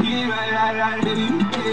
Yeah, right, right, right.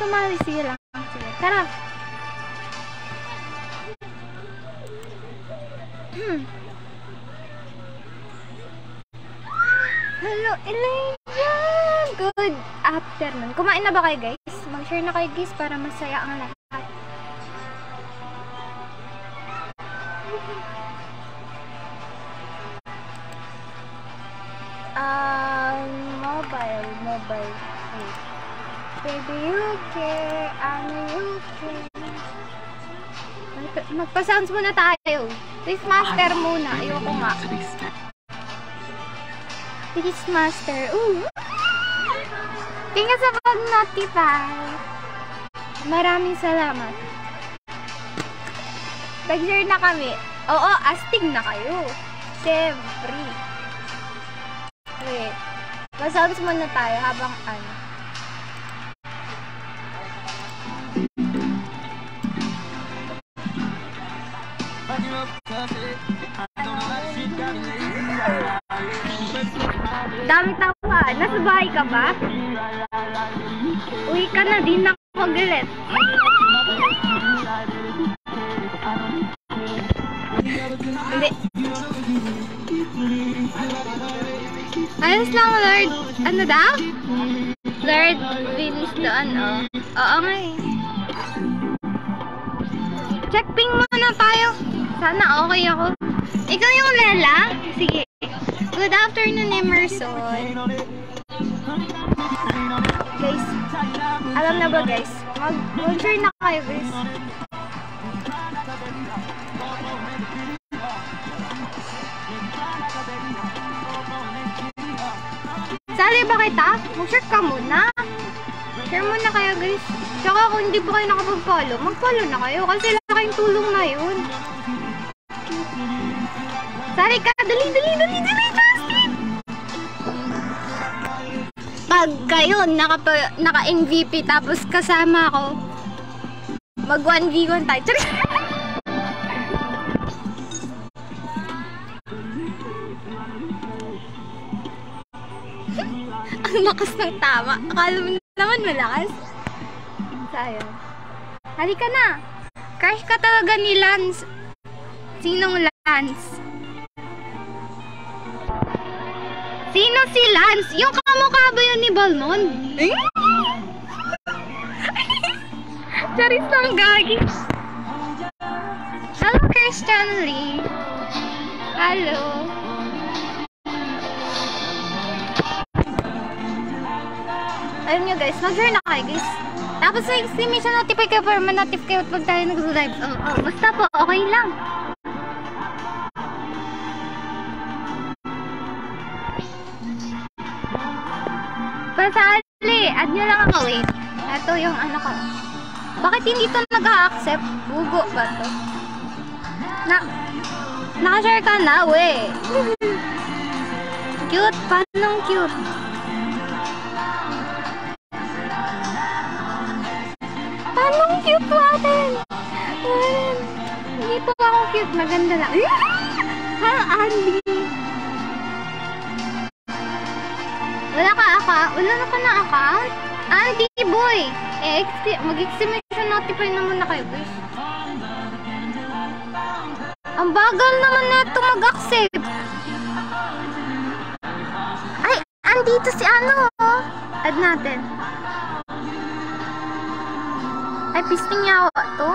Yeah, master. Ooh. Thank you sa pag-notify. Maraming salamat. Nag-share na kami. Oo, astig na kayo. Siyempre. Wait. Pa-sounds muna tayo habang ano. Dami tawa. Nasa bahay ka ba? Uwi ka na, di na ako galit. Hindi. Ayos lang, Lord. Ano daw? Lord, bilis doon, oh. Oo nga eh. Check ping muna tayo. Sana okay ako. Ikaw yung Lela? Sige. Good afternoon, Emerson. Guys, alam na ba guys? Mag mag-share na kayo guys. Sali ba kita? Mag-share ka muna. Share muna kayo guys. Tsaka kung hindi pa kayo nakapag-follow, mag-follow na kayo kasi laking tulong na yun. Sali ka! Dali, dali, dali, dali, Justin! Pag kayo naka-MVP tapos kasama ko, mag 1v1 tayo. Charis! Ang lakas ng tama. Akala mo naman malakas. Sayang. Halika na. Crush ka talaga ni Lance. Sinong Lance? Sino si Lance? Yung kamukha ba yun ni Balmon? Eh? Charis lang gagi. Hello, Christian Lee. Hello. Ayun nyo guys, mag-share na kayo guys. Tapos sa estimation notify kayo para ma-notify kayo pag tayo nag-live. Oh, oh, basta po, okay lang. Kasali! Add nyo lang ako, wait. Ito yung ano ko. Bakit hindi to nag-accept? Bugo ba to? Na, nakashare ka na, we. cute, paano cute? Paano cute natin? Hindi po ako cute, maganda lang. Ha, Andy? Wala ka account? Wala na ka na account? Andy boy! Eh, mag-exclamation notify naman na kayo, guys. Ang bagal naman neto mag-accept. Ay, andito si ano, oh. Add natin. Ay, pisting yawa to.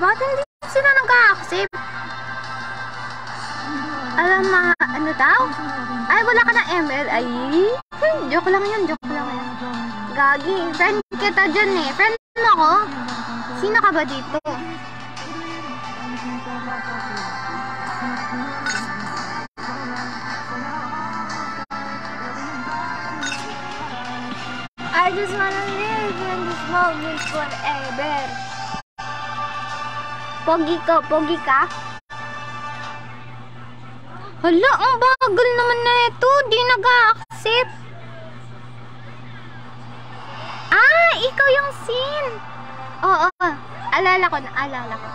Bakit hindi sila nag-accept? Alam na, ano daw? Ay, wala ka na ML. Ay, hmm, joke lang yun, joke lang yun. Gagi, friend kita dyan eh. Friend mo ako? Sino ka ba dito? I just wanna live in this moment forever. Pogi ka, pogi ka? Hala, ang bagal naman na ito. Di nag-accept. Ah, ikaw yung sin. Oo, alala ko na, alala ko.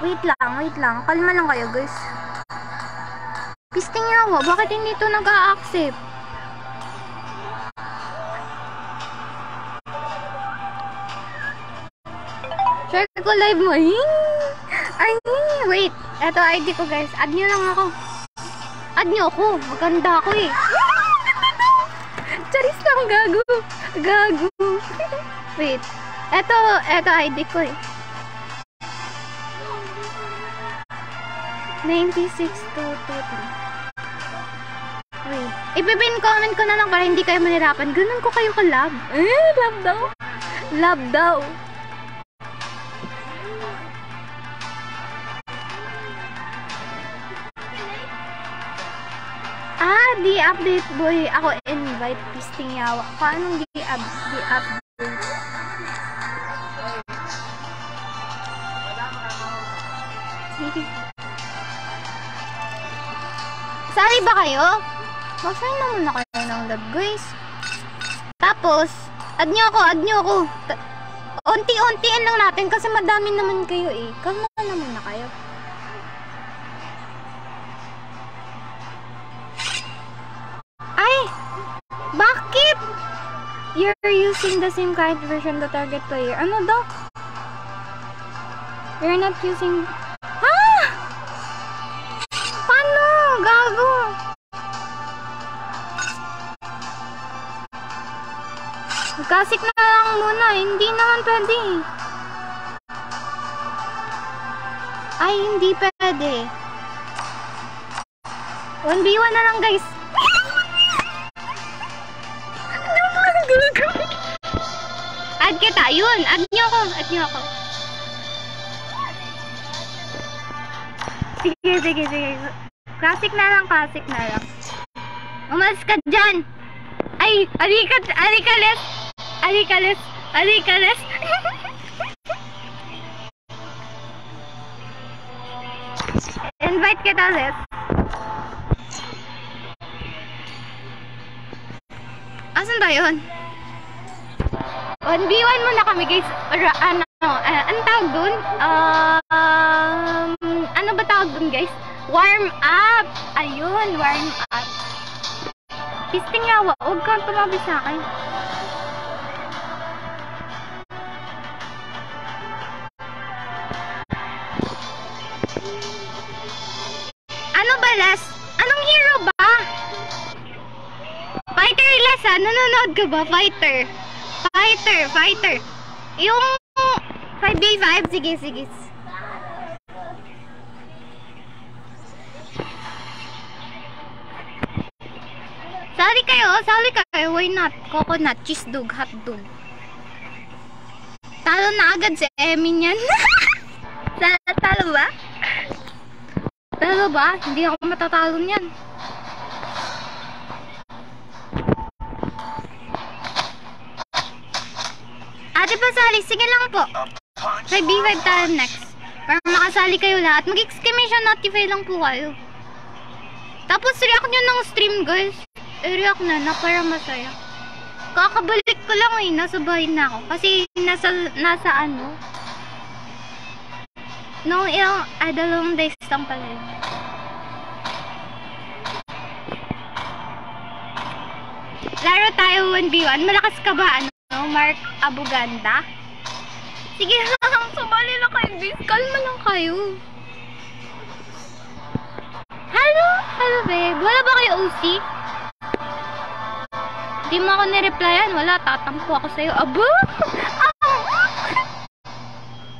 Wait lang, wait lang. Kalma lang kayo, guys. Pisting yawa, bakit hindi ito nag-accept? Share ko live mo. Ay, wait. Eto ID ko guys. Add nyo lang ako. Add nyo ako. Maganda ako eh. Charis lang, gago. Gago. wait. Eto, eto ID ko eh. 96223. Wait. Ipipin comment ko na lang para hindi kayo manirapan. Ganun ko kayo ka-love. Eh, love daw. Love daw. Ah, di update boy. Ako invite pisting yawa. Paano di up di update? Sorry ba kayo? Mag-sign na muna kayo ng love guys. Tapos, add nyo ako, add nyo ako. Unti-untiin lang natin kasi madami naman kayo eh. Kalma na kayo. Ay! Bakit? You're using the same kind version the target player. Ano daw? You're not using... Ha? Paano? Gago. Magkasik na lang muna. Hindi naman pwede. Ay, hindi pwede. 1v1 na lang guys. Add kita, yun. Add nyo ako. Add nyo ako. Sige, sige, sige. Classic na lang, classic na lang. Umalis ka dyan. Ay, alika, alika les. Alika les. Alika les. Invite kita les. Asan ba yun? 1v1 muna kami guys. Or, ano, uh, ano tawag dun? Um, ano ba tawag dun guys? Warm up! Ayun, warm up. Pisting yawa, huwag kang tumabi sa akin. Ano ba last? Anong hero ba? Fighter last ha? Nanonood ka ba? Fighter. Fighter, fighter. Yung 5v5, sige, sige. Sali kayo, sali kayo. Why not? Coconut, cheese dog, hot dog. Talo na agad si Emin yan. Talo ba? Talo ba? Hindi ako matatalo niyan. Ate Pasali, sige lang po. 5v5 tayo next. Para makasali kayo lahat. Mag-exclamation notify lang po kayo. Tapos react nyo ng stream guys. I-react na na para masaya. Kakabalik ko lang eh. Nasa bahay na ako. Kasi nasa, nasa ano. Nung ilang, ay dalawang days lang pala yun. Laro tayo 1v1. Malakas ka ba ano? Mark Abuganda? Sige lang, sumali lang kayo, bis. Kalma lang kayo. Hello? Hello, babe. Wala ba kayo OC? Di mo ako nireplyan. Wala, tatampo ako sa'yo. Ah!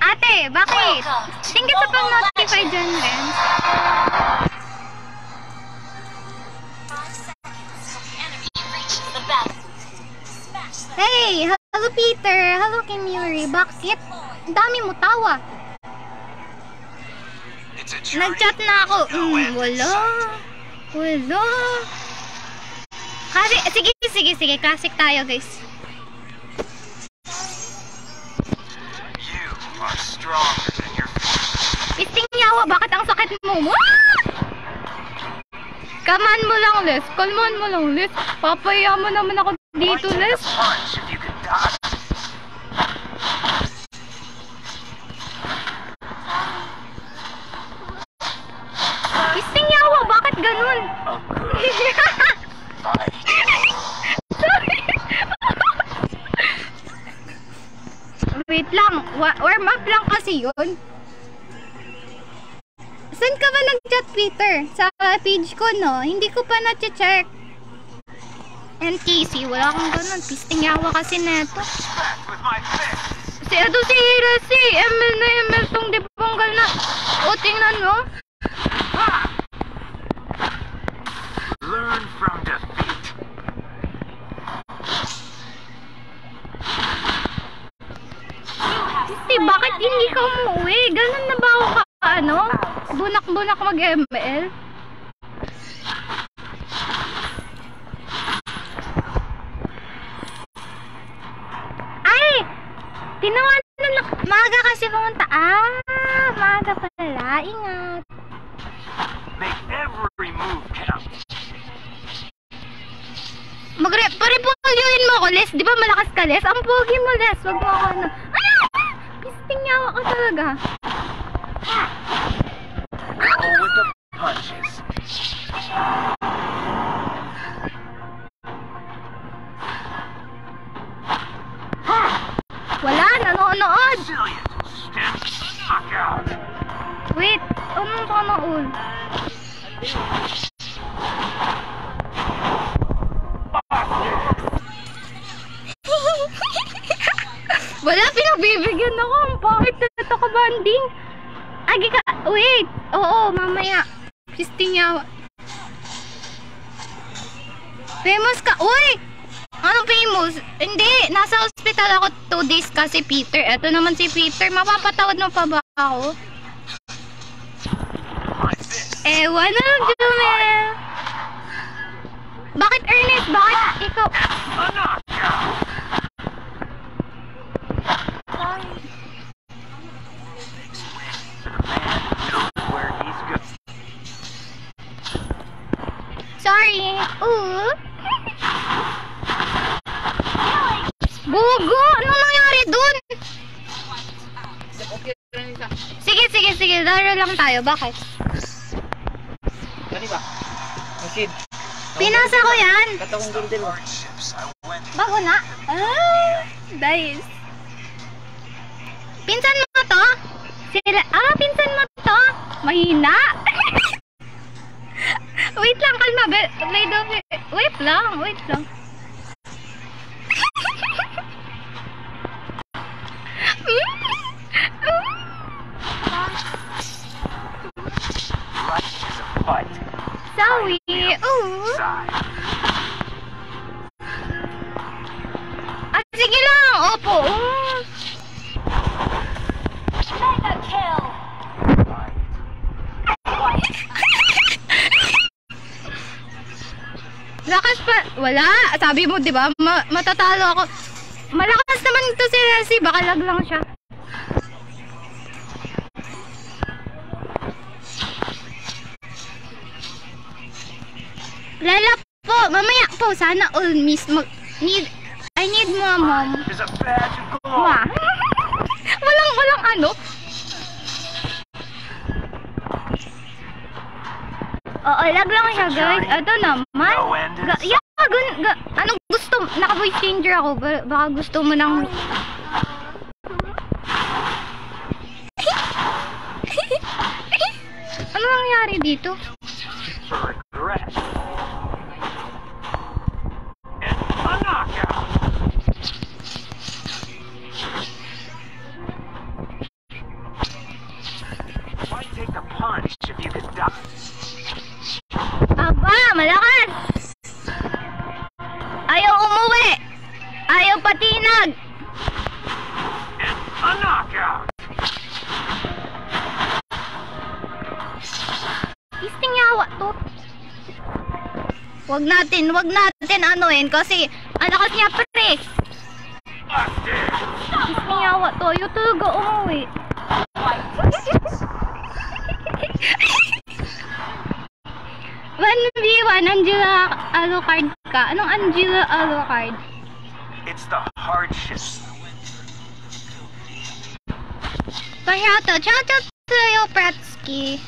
Ate, bakit? You sa pag-notify dyan, Ben. Hey! Hello, Peter! Hello, Kim Yuri. Bakit? Ang dami mo tawa. Nag-chat na ako. Mm, wala. Wala. Kasi, sige, sige, sige. Classic tayo, guys. You are stronger than your Isting yawa, bakit ang sakit mo? Ah! Kaman mo lang, Les. Kalman mo lang, Les. Papaya mo naman ako dito, Les. Isting yawa, bakit ganun? Wait lang. Wa- warm up lang kasi yun. Saan ka ba nag-chat, Peter? Sa page ko, no? Hindi ko pa na-check. NTC, wala akong ganun. Pisting yawa kasi neto. Si Edo si Hira, si ML na ML tong di banggal na. O, tingnan mo. Learn from defeat. Kasi bakit hindi ka umuwi? Ganun na ba ako ka, ano? Bunak-bunak mag-ML? Ay! Tinawanan na, maaga kasi pumunta. Ah, maaga pala. Ingat. Make every move count. Magre, pare-polyuhin mo ako, Les. Di ba malakas ka, Les? Ang pogi mo, Les. Wag mo ako, ano. Ah! Pisting niya ako talaga. Si Peter. Mapapatawad mo pa ba ako? Yan. Katakong matatalo ako. Malakas naman ito si Leslie. Baka lag lang siya. Lala po, mamaya po, sana all miss mag... Need... I need mo, mom. Is a badge of glory. Wa. walang, walang ano. Oo, lag lang siya, guys. Ito naman. Changer ako. Ba- Baka gusto mo ng... ano nangyari dito? Natin, wag natin anuin kasi ang lakas niya pre. Busted. Isting yawa to. Ayaw talaga umuwi. One v one, Angela Alucard ka. Anong Angela Alucard? It's the hardship. Pahyata, shout out sa'yo, Pratsky.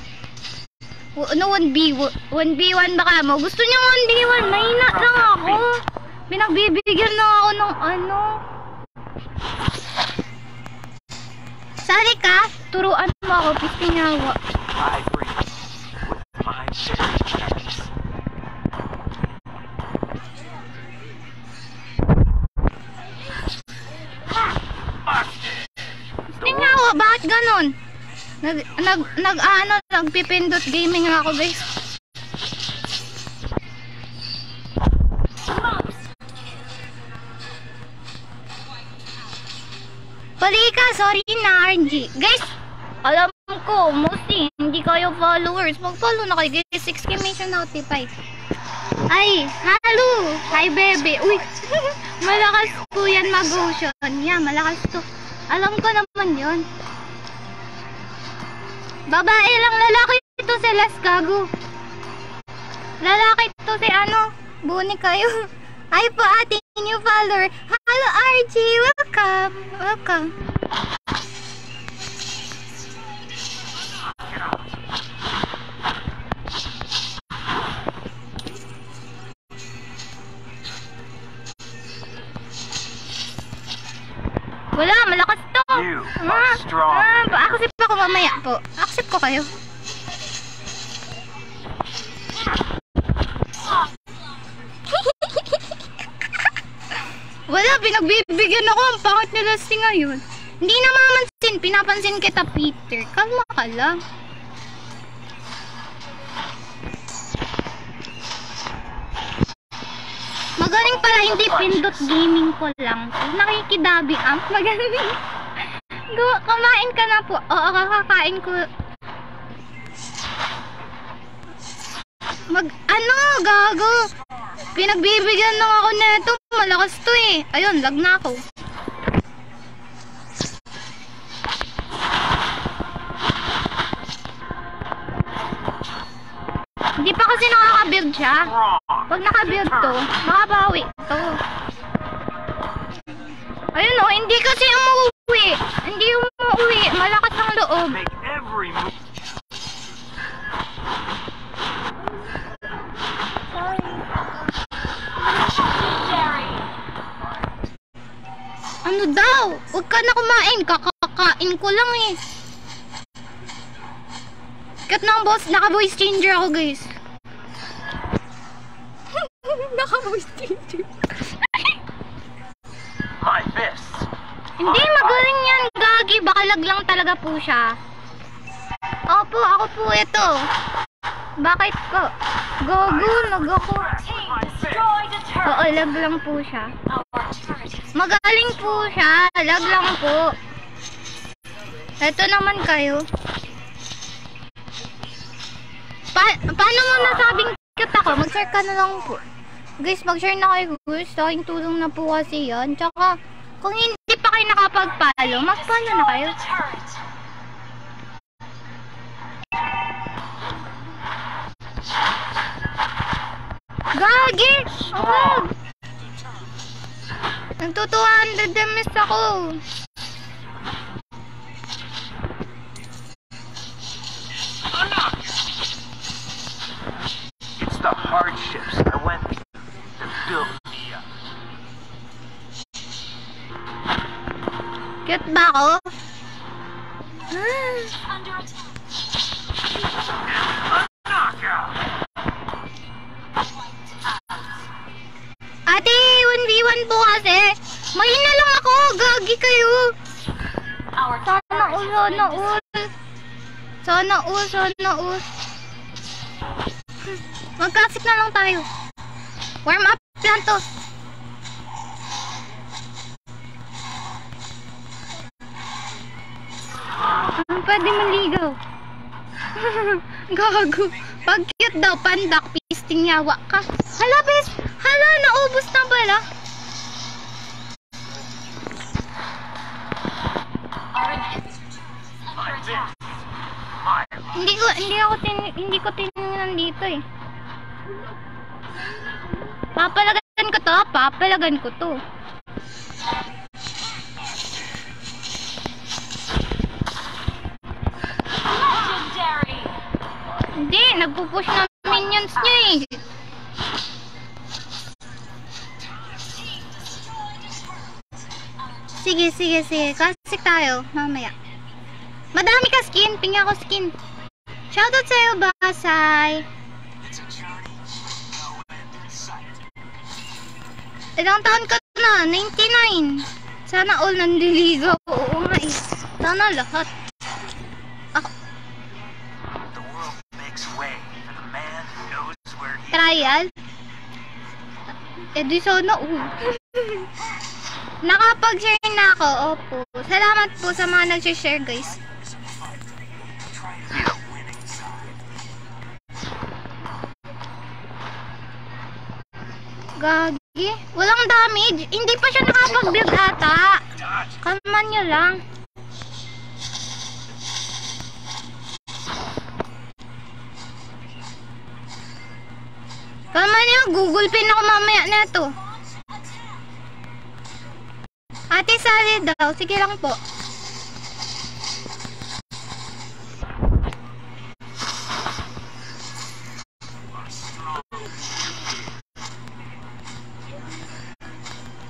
Ano, 1B? 1B1 baka mo? Gusto niyo 1B1? Mahina lang ako. Pinagbibigyan lang ako ng ano. Sali ka, turuan mo ako, pistinyawa. I hands. Busted. Pistinyawa, bakit ganon? Nag, nag, nag, ano, nagpipindot gaming ako, guys. Palika, sorry na, RG. Guys, alam ko, mostly, hindi kayo followers. Mag-follow na kayo, guys. 6k mention notify. Ay, hello! Hi, bebe. Uy, malakas po yan mag-ocean. Yeah, malakas to. Alam ko naman yon. Babae lang, lalaki ito si Las Gago. Lalaki ito si ano, buni kayo. Ay po ating new follower. Hello RG, welcome. Welcome. Wala, malakas to. You are strong. Ah, pa-accept ako mamaya po. Accept ko kayo. Wala, pinagbibigyan ako. Ang pangit nila si ngayon. Hindi na mamansin. Pinapansin kita, Peter. Kalma ka lang. Magaling pala, hindi pindot gaming ko lang. Nakikidabi ang magaling. Go, kumain ka na po. Oo, kakakain ko. Mag, ano, gago. Pinagbibigyan lang ako neto. Malakas to eh. Ayun, lag na ako. Hindi pa kasi nakaka-build siya. Pag naka-build to, makabawi to. Ayun o, hindi kasi umuwi. Hindi umuwi. Malakas ang loob. Ano daw? Huwag ka na kumain. Kakakain ko lang eh. Kat ng boss, naka-voice changer ako guys. naka-voice changer. My fists. Hindi, magaling yan, Gagi. Bakalag lang talaga po siya. Opo, ako po ito. Bakit ko? Gogo, lag ako. Oo, lag lang po siya. Magaling po siya. Lag lang po. Ito naman kayo. Pa paano mo nasabing cute ako? Mag-share ka na lang po. Guys, mag-share na kayo guys. Laking tulong na po kasi yan. Tsaka, kung hindi pa kayo nakapag-follow, mag-follow na kayo. Gagi! Ang Nagtutuhan, miss ako. The hardships I went through that built me up. Cute ba ako? Ate, 1v1 po kasi. Mahina lang ako. Gagi kayo. Sana all, sana all. Sana all, sana all. Mag-classic na lang tayo. Warm up lang to. Pwede maligaw. Gago. Pag cute daw, pandak, pisting yawa ka. Hala, bes. Hala, naubos na pala. My Hindi ko, hindi ako tin, hindi ko tinignan dito eh. Papalagan ko to, papalagan ko to. Hindi, nagpupush na minions niya eh. Sige, sige, sige. Classic tayo. Mamaya. Madami ka skin. Pinga ko skin. Shoutout sa'yo, Basay. Ilang taon ka na? 99. Sana all nandiligaw. Oo nga eh. Sana lahat. Ako, trial? Eh di sana all. Nakapag-share na ako. Opo. Salamat po sa mga nag-share guys. Gagi. Walang damage. Hindi pa siya nakapag-build ata. Kalman nyo lang. Kalman nyo. Google Pin ako mamaya na to. Ate Sally daw. Sige lang po.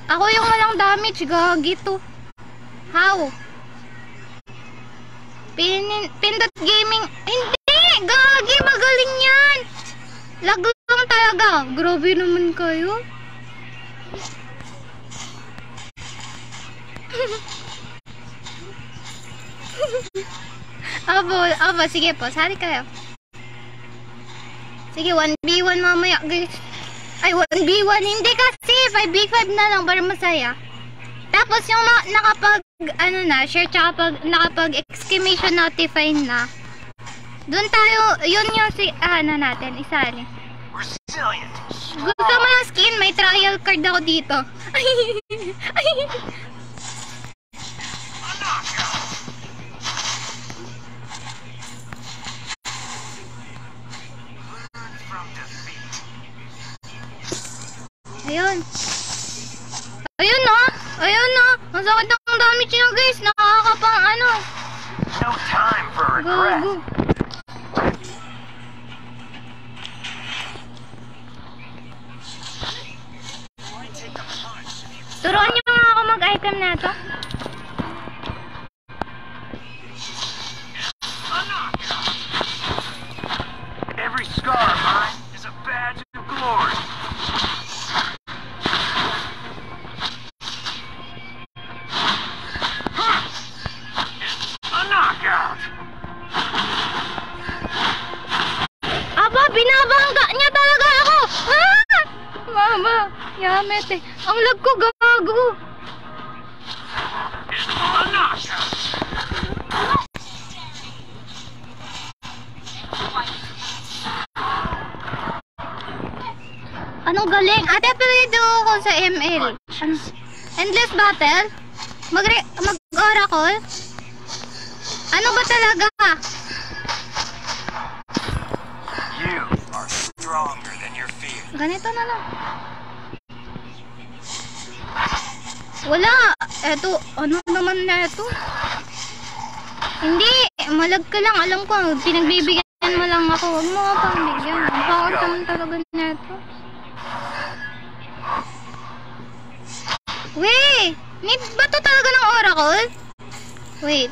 Ako yung walang damage, gagi to. How? Pin pindot gaming. Hindi! Gagi, magaling yan! Lag lang talaga. Grabe naman kayo. Abo, abo, sige po. Sali kayo. Sige, 1v1 mamaya, guys. Ay, 1v1. Hindi kasi. 5v5 na lang para masaya. Tapos yung mga nakapag, ano na, share tsaka pag, nakapag exclamation notify na. Doon tayo, yun yung si, ah, ano natin, isali. Gusto mo ng skin? May trial card ako dito. Ay, ay. Ayun. Ayun na. Ayun na. Ang sakit ng damage niya guys. Nakakapang ano. No time for regret. Gago. Turuan niyo nga ako mag-item na to. Every scar of mine is a badge of glory. Niya talaga ako. Ah! Mama, yamet eh. Ang lag ko gago. Anong galing? Ate, sa ML. Ano? Endless battle? Mag mag-oracle? Ano ba talaga? You stronger than your fear. Ganito na lang. Wala. Eto, ano naman na ito? Hindi, malag ka lang. Alam ko, pinagbibigyan mo lang ako. Huwag mo ako pang bigyan. Ang pangit naman talaga na ito. Wait! Need ba to talaga ng oracle? Wait.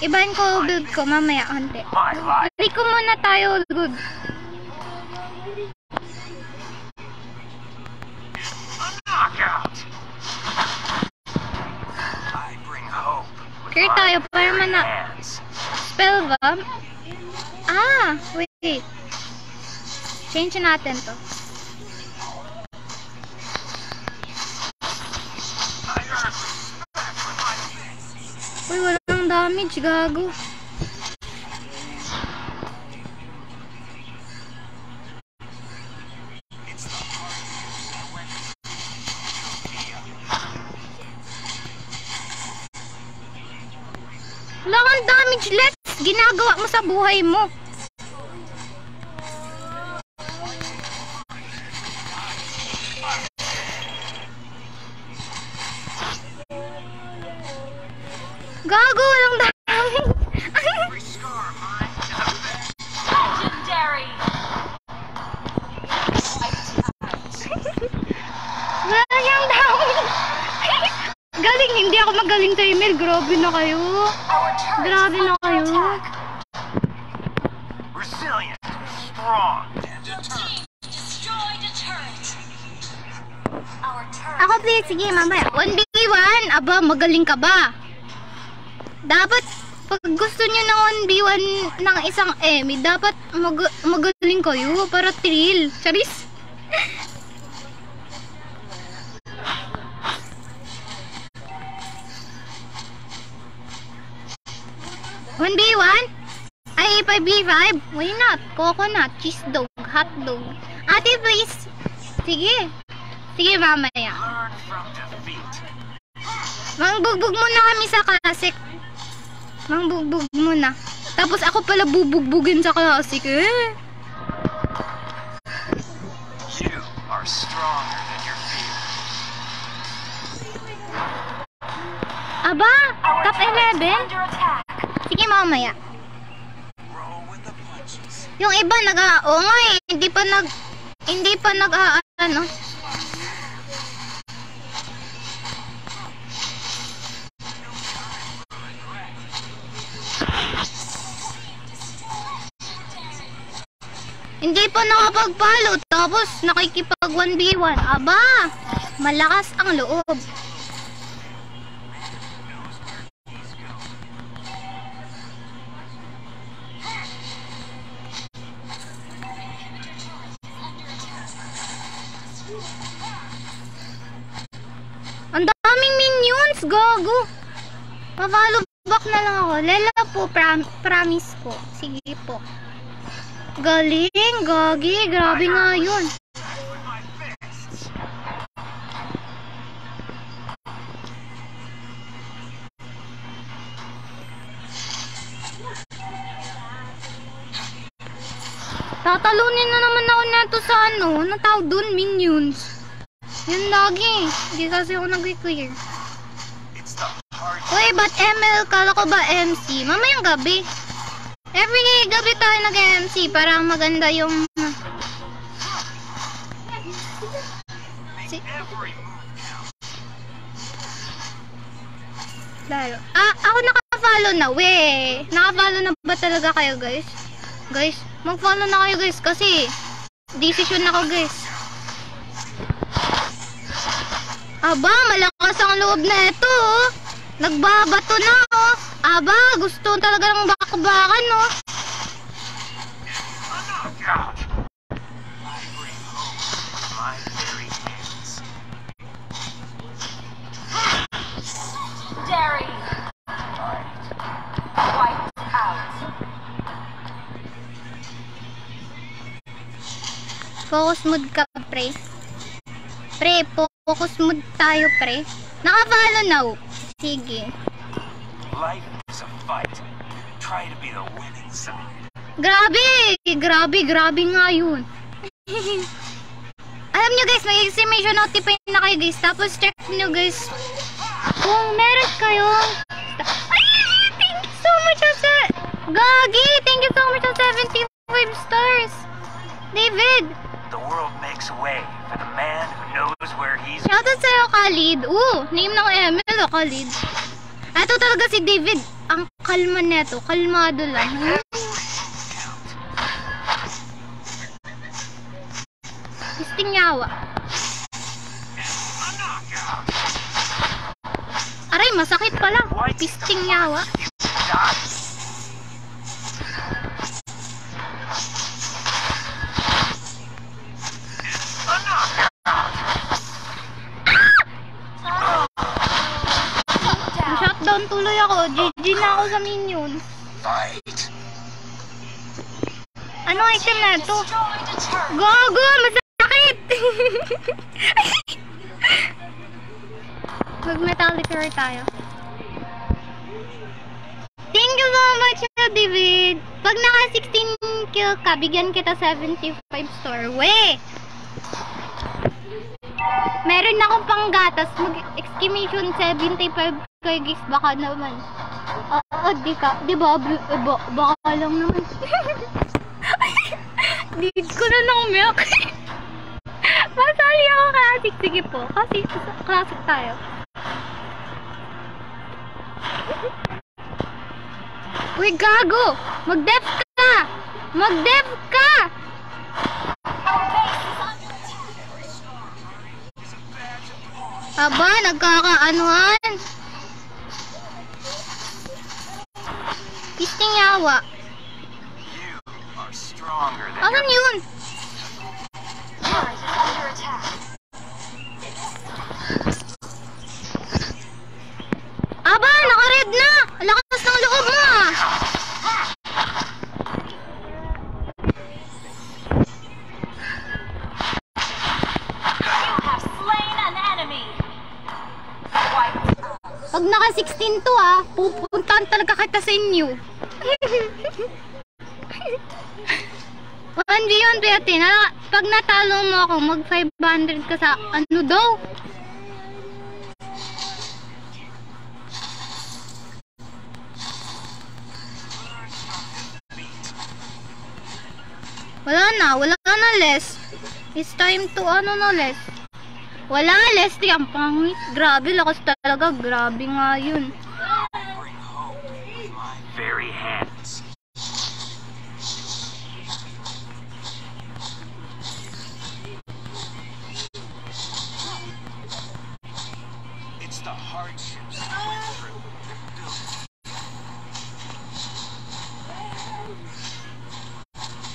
Ibahin ko build ko mamaya, ante. Balik ko muna tayo, good. Clear tayo para mana-. Spell ba? Ah, wait. Change natin to. Uy, walang damage, gago. Wala kang damage, Lex. Ginagawa mo sa buhay mo. Gago, walang damage. Galing, hindi ako magaling sa email. Grabe na kayo. Grabe na kayo. Resilient, strong, Ako please, sige mamaya. 1v1? Aba, magaling ka ba? Dapat, pag gusto nyo ng 1v1 ng isang Emmy, dapat mag- magaling kayo para thrill. Charis? One v one? Ay, 5v5? Why not? Coconut, cheese dog, hot dog. Ate, please. Sige. Sige, mamaya. Mangbugbog muna kami sa classic. Mangbugbog muna. Tapos ako pala bubugbugin sa classic eh. You are stronger than your fear. Aba, top turret is 11? Sige mamaya. Yung iba nag nga eh, hindi pa nag hindi pa nag ano. Hindi pa nakapagpalo tapos nakikipag 1v1. Aba, malakas ang loob. Ang daming minions, gago. Pa-follow back na lang ako. Lela po, pram- promise po. Sige po. Galing, gagi. Grabe nga yun. Tatalunin na naman ako neto sa ano. Ano tawag dun? Minions. Yun lagi. Hindi kasi ako nag-clear. Uy, ba't ML? Kala ko ba MC? Mamayang gabi. Every gabi tayo nag-MC para maganda yung... Si. Lalo. Ah, ako naka-follow na. We, naka-follow na ba talaga kayo, guys? Guys, mag-follow na kayo, guys, kasi decision ako, guys. Aba, malakas ang loob na ito, oh. Nagbabato na, oh. Aba, gusto talaga ng bakbakan, oh. Focus mood ka, pre. Pre, Focus mode tayo, pre. Naka-follow now. Sige. Life is a fight. Try to be the winning side. Grabe! Grabe, grabe nga yun. Alam nyo guys, may estimation notify na kayo guys. Tapos check nyo guys kung meron kayong... Ay! Thank you so much sa... Gagi! Thank you so much sa 75 stars! David! The world makes way for the man who knows where he's Shoutout sa'yo, Khalid. Oo, name ng ML, oh, Khalid. Ito talaga si David. Ang kalma neto. Kalmado lang. Pisting yawa. Aray, masakit pala. Pisting yawa. Shutdown tuloy ako. GG na ako sa minion. Ano item na to? Destroyed a turret. Gogo! Masakit! Mag-metallic roar tayo. Thank you so much, David. Pag naka 16 kill ka, bigyan kita 75 star. We! Meron akong panggatas. Mag-exclamation 75 kay Geeks. Baka naman. Oo, di ka. Di ba? Eh, ba- baka lang naman. Need ko na ng milk. Masali ako classic. Sige po. Kasi classic tayo. Uy, gago! Mag-def ka! Mag-def ka! Aba, nagkakaanuhan. Pisting yawa. Your yun? Aba, naka-red na! Lakas ng loob mo ah! Pag naka 16 to ah, pupuntahan talaga kita sa inyo. 1v1 pwede na. Pag natalo mo ako, mag 500 ka sa ano daw? Wala na, wala na less. It's time to ano na less. Wala, Leslie, ang pangit. Grabe, lakas talaga. Grabe nga yun. very hands. It's the hardships you went through that built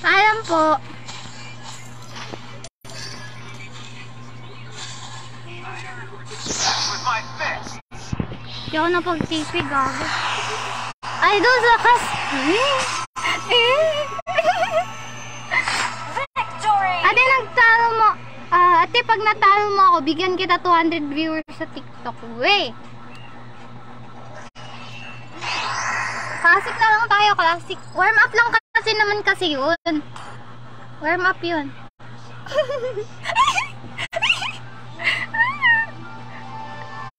Alam po. Di ako napag-TP, gago. Ay, doon sa kas... Ate, nagtalo mo. Ah, ate, pag natalo mo ako, bigyan kita 200 viewers sa TikTok. We. Classic na lang tayo, classic. Warm up lang kasi naman kasi yun. Warm up yun.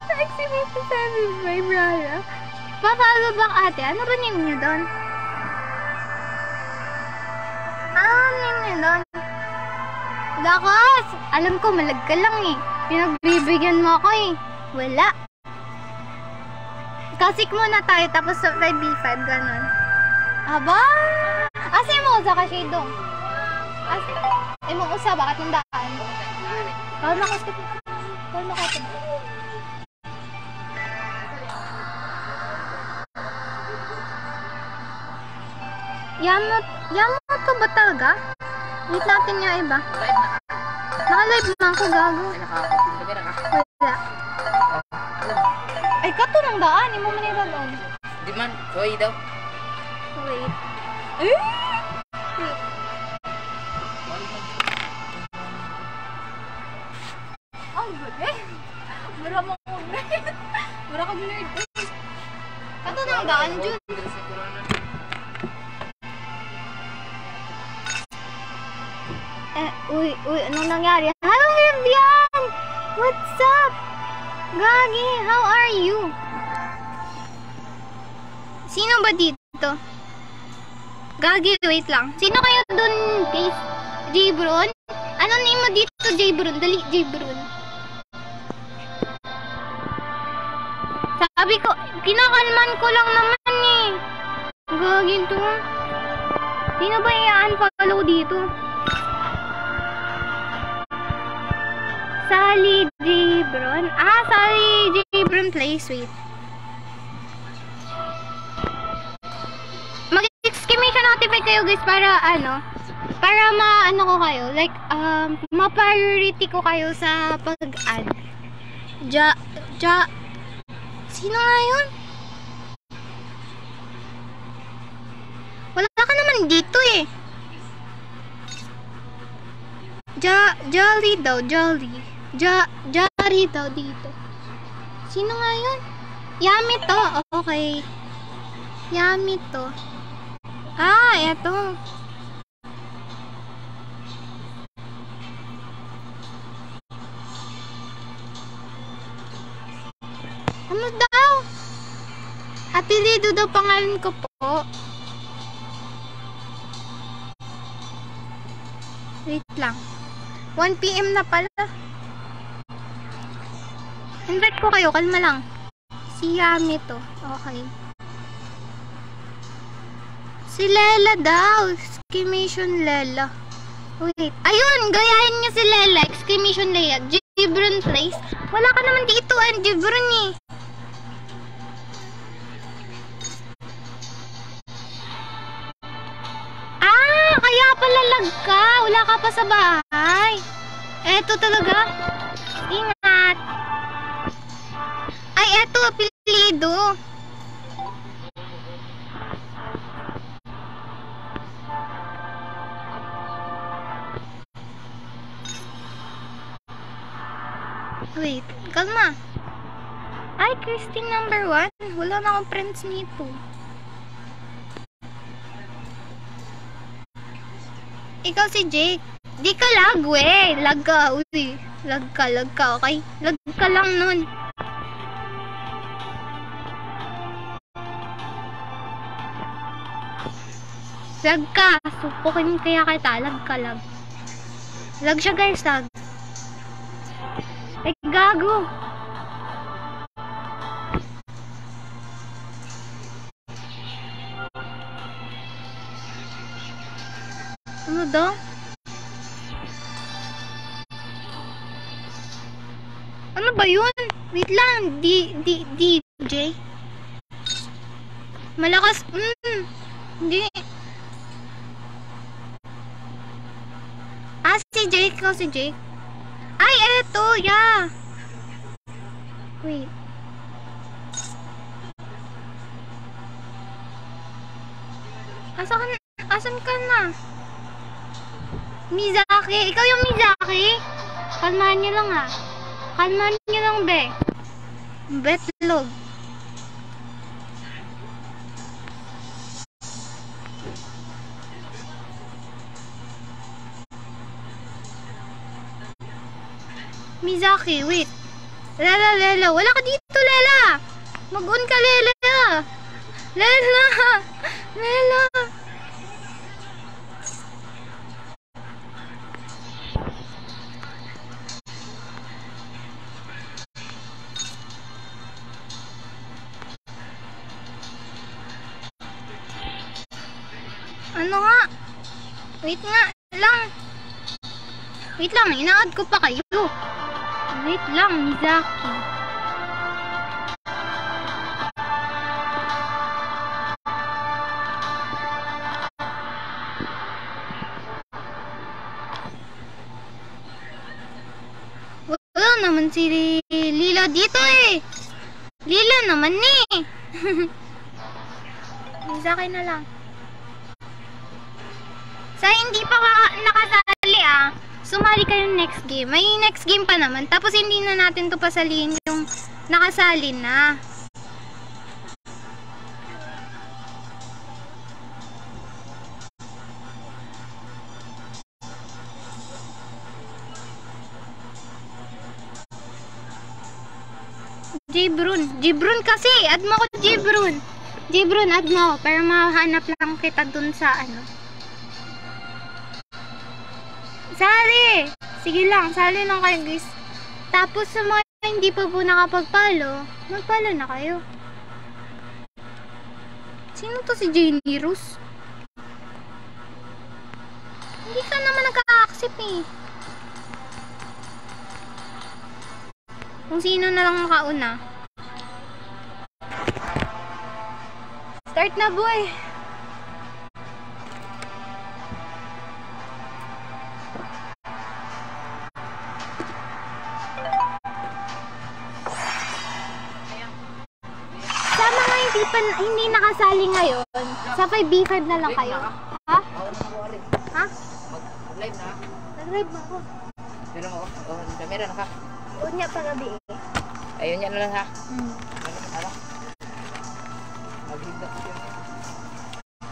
Mo sa sabi, my brother. Papalo ba ate? Ano ba name niyo doon? Ano name niyo doon? Lakas! Alam ko, malag ka lang eh. Pinagbibigyan mo ako eh. Wala. Kasik muna tayo, tapos sa 5v5, ganun. Aba! Asa mo sa kasidong? Asa? Eh, mo usa, bakit ng daan? Paano ka ito? Paano ka Yamot, Yamot to ba talaga? Wait natin yung iba. Naka-live ko, gago. Wala. Ay, kato ng daan. Hindi mo manilagaan. Di man. Sorry daw. Wait. Eh! Wait. Ang gulit. Mura mo gulit. Mura ka daan, Jun. Uy, uy, anong nangyari? Hello, Vivian! What's up? Gagi, how are you? Sino ba dito? Gagi, wait lang. Sino kayo dun, guys? Jbron? Ano name mo dito, Jbron? Dali, Jbron. Sabi ko, kinakalman ko lang naman eh. Gagi to. Sino ba i-unfollow dito? Sally Jbron. Ah, Sally Jbron plays. Wait. Mag-exclamation notify kayo guys para ano, para ma-ano ko kayo, like, um, ma-priority ko kayo sa pag-add. Ja, ja, sino nga yun? Wala ka naman dito eh. Ja, Jolly daw, Jolly. Ja, Jari daw dito. Sino nga yun? Yami to. Okay. Yami to. Ah, eto. Ano daw? Apelido daw pangalan ko po. Wait lang. 1pm na pala. Invite ko kayo, kalma lang. Si Yami to. Okay. Si Lela daw. Exclamation Lela. Wait. Ayun! Gayahin niya si Lela. Exclamation Lela. Gibron place. Wala ka naman dito, and Gibron eh. Ah! Kaya pala lag ka. Wala ka pa sa bahay. Eto talaga. Ingat. Ay, eto, apelido. Wait, kalma. Ay, Christine number one. Wala na akong friends nito. Ikaw si Jake. Di ka lag, we. Lag ka, uy. Lag ka, lag ka, okay? Lag ka lang nun. Lag ka. Supukin kaya kita. Lag ka, lag. Lag siya, guys, lag. Eh, gago. Ano daw? Ano ba yun? Wait lang. D, D, DJ? Malakas. Mm, hindi. Ah, si Jake. Ikaw si Jake. Ay, eto. Yeah. Wait. Asan ka, asan ka na? Mizaki. Ikaw yung Mizaki? Kalmahan niyo lang ah. Kalmahan niyo lang, be. Betlog. Mizaki, wait. Lela, Lela. Wala ka dito, Lela. Mag-on ka, Lela. Lela. Lela. Ano nga? Wait nga lang. Wait lang, ina-add ko pa kayo. Wait lang, Mizaki. Wala naman si Lila dito eh. Lila naman eh. Mizaki na lang. Sa hindi pa ka nakasali ah, sumali kayong next game. May next game pa naman. Tapos hindi na natin to pasalihin yung nakasali na. Jibrun. Jibrun kasi. Add mo ko Jibrun. Jibrun, add mo. Para mahanap lang kita dun sa ano. Sali! Sige lang, sali lang kayo guys. Tapos sa mga hindi pa po nakapagpalo, magpalo na kayo. Sino to si Jenny Rose? Hindi ka naman nagka-accept eh. Kung sino na lang makauna. Start na boy. Hindi pa hindi nakasali ngayon, sa 5B5 na lang kayo. Ha? Ha? Live na. Nag-live ako. Pero mo, oh, camera na ka. Unya pa gabi eh. Ayun yan na lang ha. Hmm. Ano? Ko yun.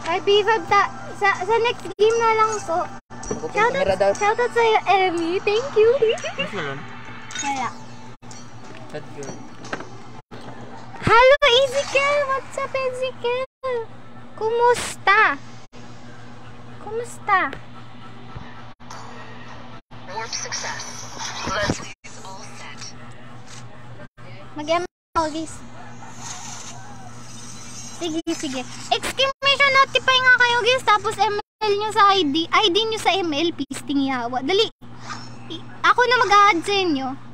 5B5 ta sa, sa next game na lang po. Shoutout, shoutout sa'yo, Emmy. Thank you. Wala. Sad girl. Hello, Ezekiel! What's up, Ezekiel? Kumusta? Kumusta? Warp success. Leslie's all set. Mag-M ako, guys. Sige, sige. Exclamation notify nga kayo, guys. Tapos ML nyo sa ID. ID nyo sa ML. Pisting yawa. Dali. Ako na mag-add sa inyo.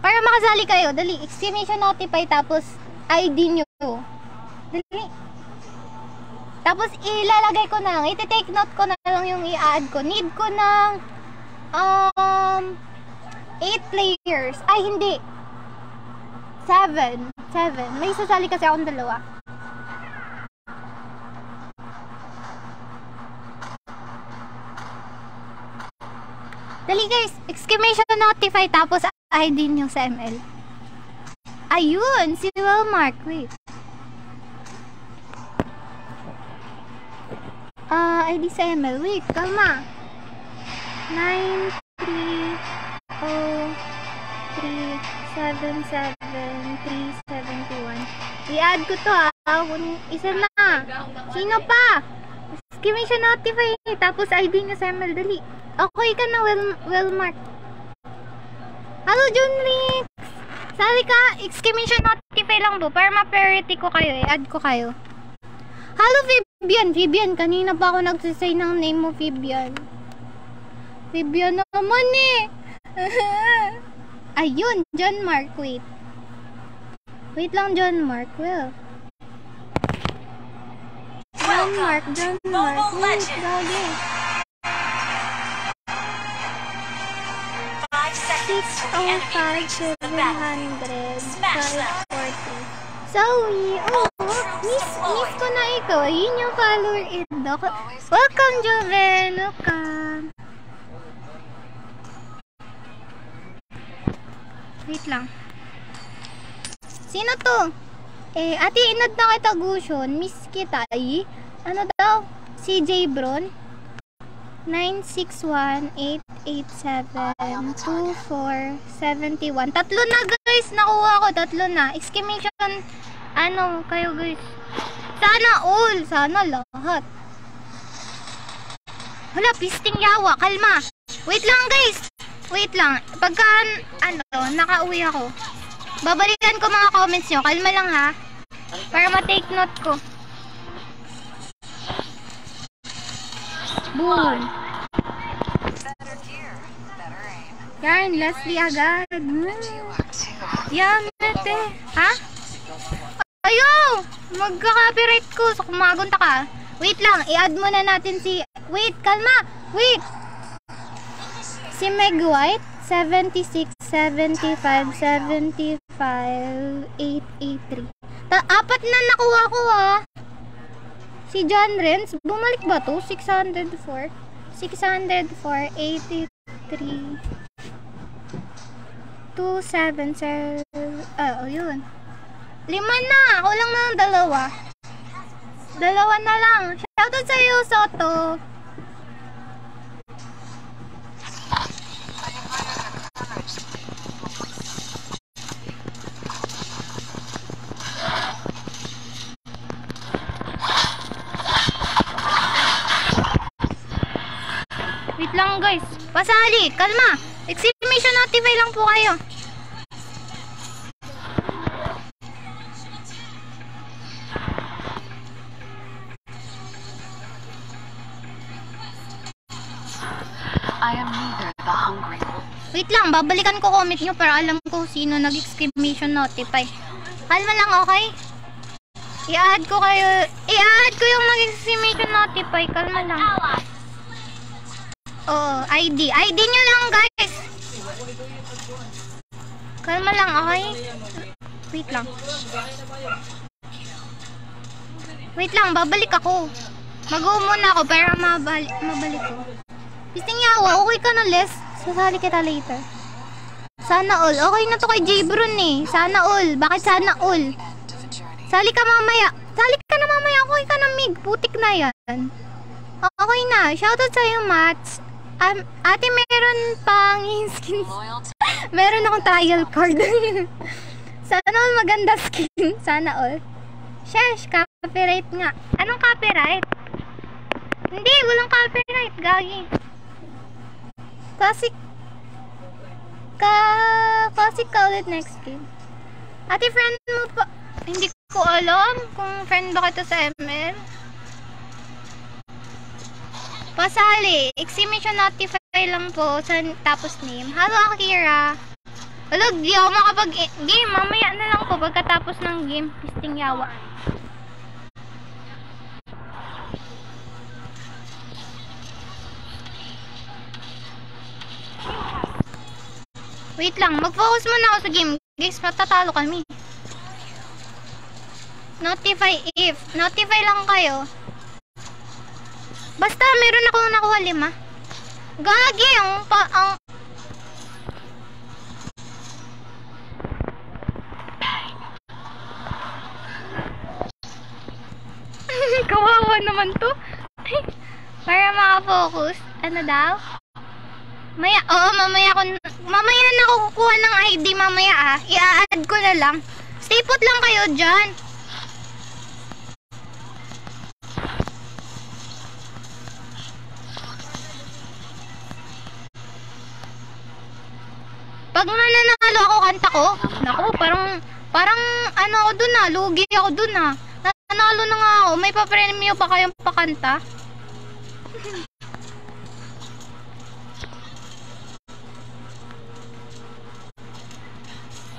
Para makasali kayo. Dali. Exclamation notify. Tapos ID nyo. Dali. Tapos ilalagay ko na lang. Iti-take note ko na lang yung i-add ko. Need ko ng um 8 players. Ay, hindi. 7. 7. May sasali kasi akong dalawa. Dali guys, exclamation notify tapos ID nyo sa ML. Ayun, si Wellmark. Wait. Ah, ID sa ML. Wait, kalma. 9, 3, 0, 3, 7, 7, 3, 71. I-add ko to ah. Isa na. Sino pa? Exclamation notify. Tapos ID nyo sa ML. Dali. Okay ka na, well, well mark. Hello, John Rix! Sabi ka, exclamation notify lang po. Para ma-priority ko kayo. I-add ko kayo. Hello, Vivian. Vivian, kanina pa ako nagsasay ng name mo, Vivian. Vivian naman eh. Ayun, John Mark, wait. Wait lang, John Mark, well. John Mark, John Mark, wait, gagi. 6,700 So, we, oh, miss, miss ko na ikaw. Yun yung follower indo. Welcome, Jovel. Welcome. Wait lang. Sino to? Eh, ate, inad na kita, Gushon. Miss kita. Ay, ano daw? Si J. Bron? 961-887-2471. Tatlo na guys. Nakuha ko. Tatlo na. Exclamation. Ano kayo guys? Sana all. Sana lahat. Hala, pisting yawa. Kalma. Wait lang guys. Wait lang. Pagka, ano, nakauwi ako. Babalikan ko mga comments nyo. Kalma lang ha. Para ma-take note ko. Boom. Yan, Leslie agad. Yan, nete. Ha? Ayaw! Magka-copyright ko. So, kumagunta ka. Wait lang, i-add muna natin si... Wait, kalma! Wait! Si Meg White, 76, 75, 75, 883. Ta apat na nakuha ko ha. Si John Renz, bumalik ba to? 604? 604, 83, 277, ah, oh, yun. Lima na! Ako lang ng dalawa. Dalawa na lang. Shoutout sa'yo, Soto. Lang guys. Pasali, kalma. Exhibition notify lang po kayo. I am neither the hungry Wait lang, babalikan ko comment nyo para alam ko sino nag-exclamation notify. Kalma lang, okay? I-add ko kayo, i-add ko yung nag-exclamation notify. Kalma lang. Oo, ID. ID nyo lang, guys. Kalma lang, okay? Wait lang. Wait lang, babalik ako. Mag-uo muna ako para mabalik, mabalik ko. Pisting yawa, okay ka na, Les. Sasali kita later. Sana all. Okay na to kay Jabron eh. Sana all. Bakit sana all? Sali ka mamaya. Sali ka na mamaya. Okay ka na, Mig. Putik na yan. Okay na. Shoutout sa'yo, Mats. Um, ate, meron pang skin. meron akong trial card. Sana all maganda skin. Sana all. Shesh, copyright nga. Anong copyright? Hindi, walang copyright. Gagi. Classic. Ka... Classic ka ulit next game. Ate, friend mo pa... Hindi ko alam kung friend ba kita sa ML. Pasali. Exclamation notify lang po. Sa, tapos name. Hello, Akira. Hello, di ako makapag-game. Mamaya na lang po pagkatapos ng game. Pisting yawa. Wait lang, mag-focus muna ako sa game. Guys, matatalo kami. Notify if. Notify lang kayo. Basta meron ako nakuha lima. Gagi, ang pa, ang... Kawawa naman to. Para makafocus. Ano daw? Maya, oo, mamaya ko, mamaya na ako kukuha ng ID mamaya ah. I-add ko na lang. Stay put lang kayo dyan. Pag nananalo ako kanta ko, naku, parang, parang, ano ako dun ah, lugi ako dun ah. Nanalo na nga ako, may papremyo pa kayong pakanta.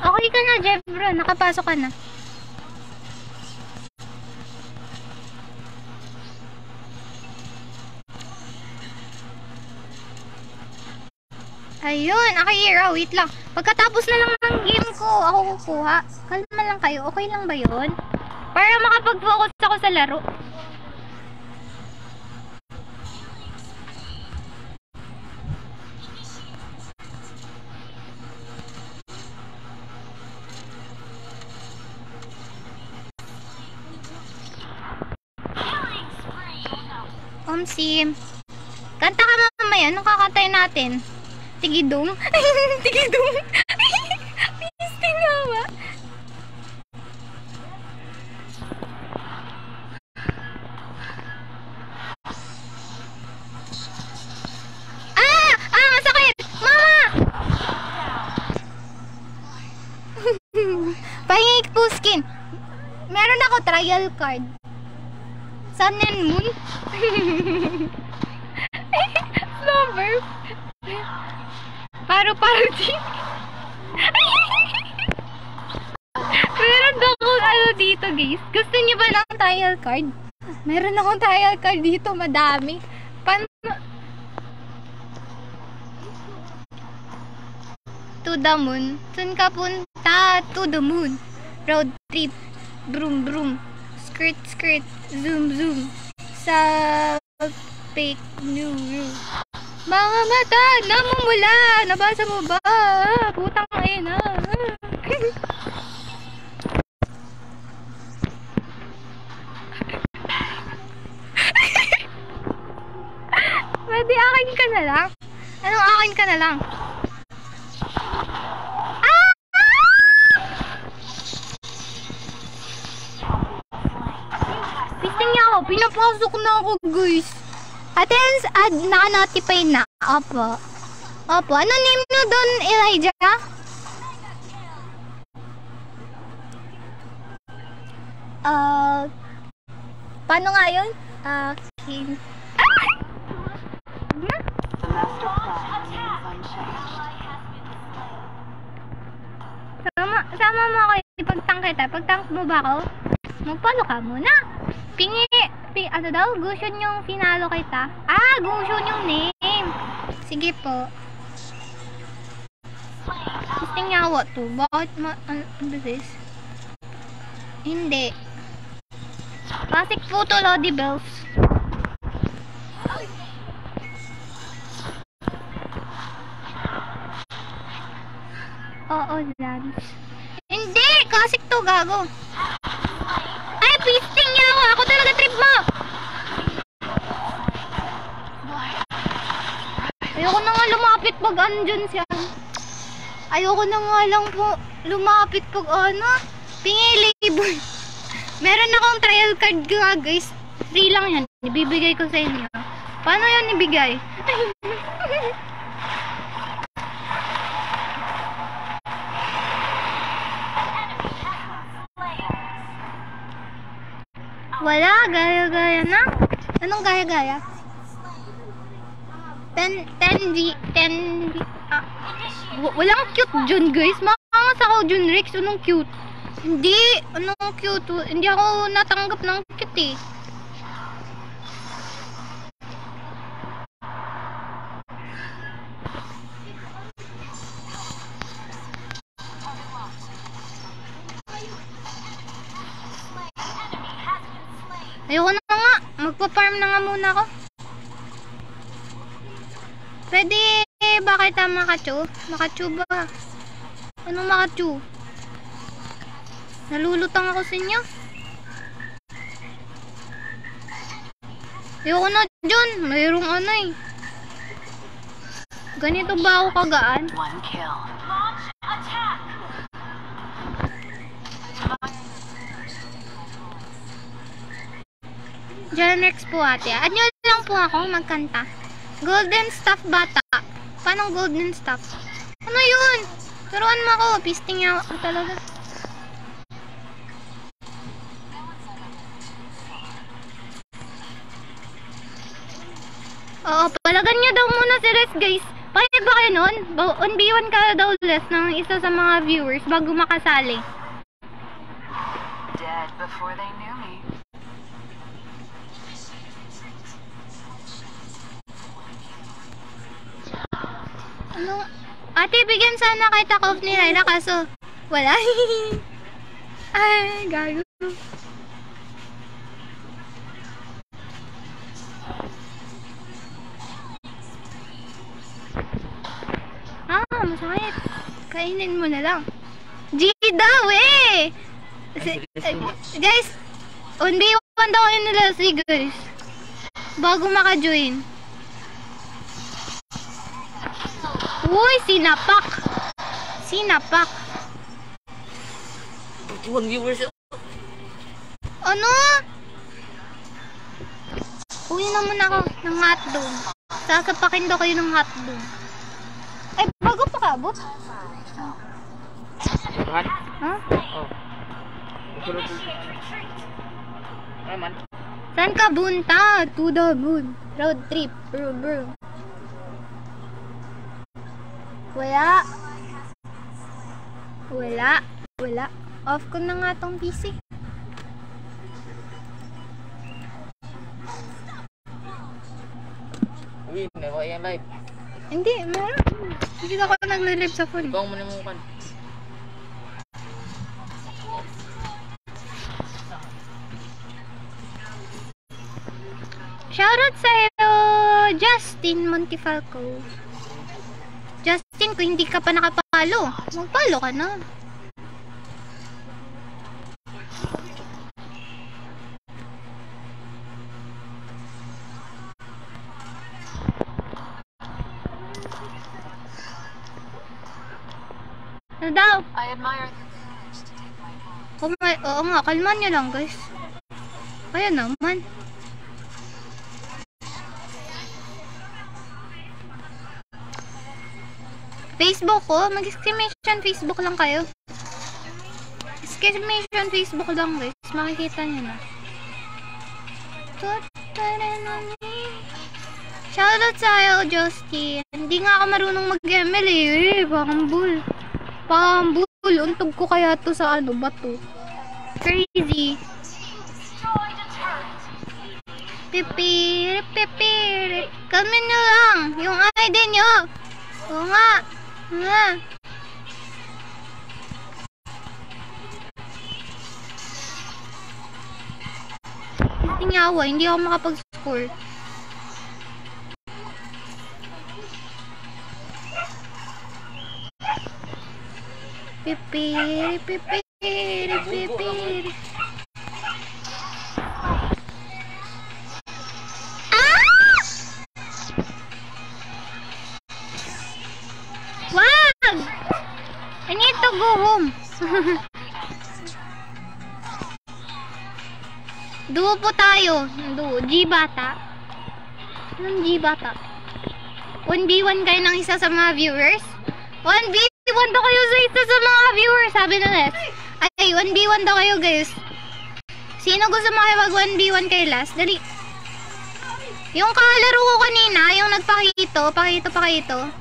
Okay ka na, Jeff bro. Nakapasok ka na. Ayun, Akira, wait lang. Pagkatapos na lang ng game ko, ako kukuha. Kalma lang kayo, okay lang ba yun? Para makapag-focus ako sa laro. Omsim. Kanta ka mamaya. Anong kakantayin natin? Tigidong? Tigidong? Piste nga ba? Ah! Ah! Masakit! Mama! Pahingi po skin. Meron ako trial card. Sun and Moon? Lover? Paro-paro chick? Meron daw akong ano dito guys. Gusto niyo ba ng trial card? Meron akong trial card dito, madami. Pan to the moon. Saan ka punta? To the moon. Road trip. Broom broom. Skirt skirt. Zoom zoom. Sa fake news. Mga mata, namumula. Nabasa mo ba? Putang ina. Pwede akin ka na lang. Anong akin ka na lang? Ah! Pisting niya ako. Pinapasok na ako, guys. Attends, ad, naka-notify na. Opo. Opo. Ano name nyo doon, Elijah? Uh, paano nga yun? Uh, kin... Ah! Sama, sama mo ako ipagtank kita. Pagtank mo ba ako? Magpalo ka muna. Pingi, pi, ano daw? Gushon yung finalo kita. Ah, gushon yung name. Sige po. Gusto niya ako to. Bakit ma, ano this? Hindi. Classic photo, Lodi Bells. Oo, Lance. Hindi! Classic to, gago. Ay, pisting niya ako. Ako talaga trip mo. Ayoko na nga lumapit pag andyan siya. Ayoko na nga lang po lumapit pag ano. Pingi label. Meron akong trial card nga guys. Free lang yan. Ibibigay ko sa inyo. Paano yan ibigay? Wala, gaya-gaya na. Anong gaya-gaya? 10, 10 G, 10 G, ah. Walang cute dyan, guys. Makangas ako dyan, Rex. Anong cute? Hindi, anong cute? Hindi ako natanggap ng cute eh. Ayoko na nga. Magpa-farm na nga muna ako. Pwede ba kita makachu? Makachu ba? Anong makachu? Nalulutang ako sa inyo. Ayoko na dyan. Mayroong ano eh. Ganito ba ako kagaan? One kill. Diyan next po ate. Anyo lang po ako magkanta. Golden Staff Bata. Paano Golden Staff? Ano yun? Turuan mo ako. Pisting ako talaga. Oo, palagan niyo daw muna si Les guys. Payag ba kayo nun? On B1 ka daw Les ng isa sa mga viewers bago makasali. Dead before they knew Ano? Ate, bigyan sana kita of ni Laila kaso wala. Ay, gago. Ah, masakit. Kainin mo na lang. G daw eh! Si- eh, guys, on B1 daw kayo nila si guys. Bago maka-join. Uy, sinapak. Sinapak. One viewers. Ano? Uwi na muna ako ng hotdog. Sasapakin daw kayo ng hotdog. Ay, bago pa kabot? Oh. Po. Ano man? Saan ka bunta? To the moon. Road trip. Bro, bro. Wala. Wala. Wala. Off ko na nga tong PC. Uy, nawa yung live. Hindi, meron. Hindi ako nagle-live sa phone. Ibang mo na mo kan. Shoutout sa'yo, Justin Montifalco. Justin, kung hindi ka pa nakapalo, magpalo ka na. Ano daw? I admire oo nga, kalman nyo lang guys. Kaya naman. Facebook ko, mag-exclamation Facebook lang kayo. Exclamation Facebook lang guys. Makikita nyo na. Shoutout sa'yo, Justin. Hindi nga ako marunong mag-ML eh. Pangambul. Pangambul. Untog ko kaya to sa ano, bato. Crazy. Destroyed a turret. Pipirip, pipirip. Kalmin nyo lang. Yung ID nyo. Oo nga. Nga. Tingawa, hindi ako makapag-score. Pipirip, pipirip, pipirip. I need to go home. Duo po tayo. Duo. G bata. Anong G bata? 1v1 kayo ng isa sa mga viewers? 1v1 daw kayo sa isa sa mga viewers, sabi na Les. Ay, 1v1 daw kayo guys. Sino gusto makipag 1v1 kay Last? Dali. Yung kalaro ko kanina, yung nagpakito, pakito, pakito.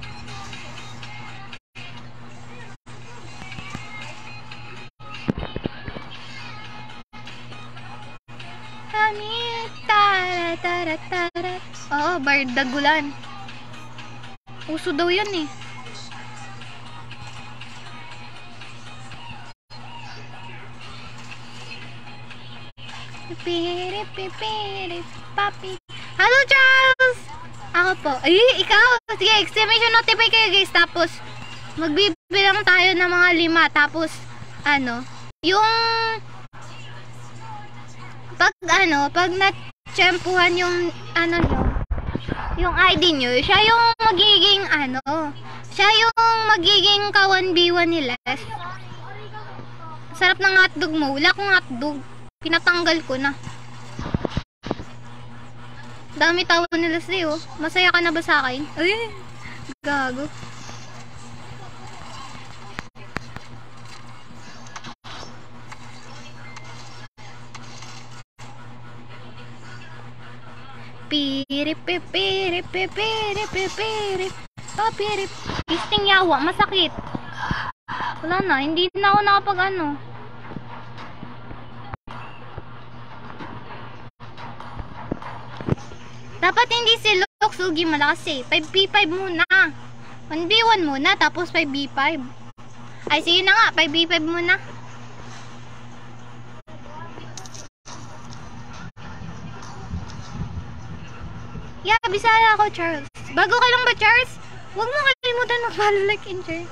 Tara, tara, tara. Oo, Bard Dagulan. Uso daw yun eh. Pipiri, pipiri, papi. Hello, Charles! Ako po. Ay, ikaw! Sige, exclamation notify kayo guys. Tapos, magbibilang tayo ng mga lima. Tapos, ano, yung pag ano, pag na-tsempuhan yung ano nyo, yung ID nyo, siya yung magiging ano, siya yung magiging kawan B1 nila. Sarap ng hotdog mo. Wala akong hotdog. Pinatanggal ko na. Dami tao nila sa'yo. Masaya ka na ba sa akin? Ay, gago. Piri pipiri pipiri pipiri papiri Pisting yawa, masakit. Wala na, hindi na ako nakapag ano. Dapat hindi si Lok Sugi malakas eh. 5v5 muna. 1v1 muna, tapos 5v5. Ay, sige na nga, 5v5 muna. Yeah, bisaya ako, Charles. Bago ka lang ba, Charles? Huwag mo kalimutan mag-follow, like, and share.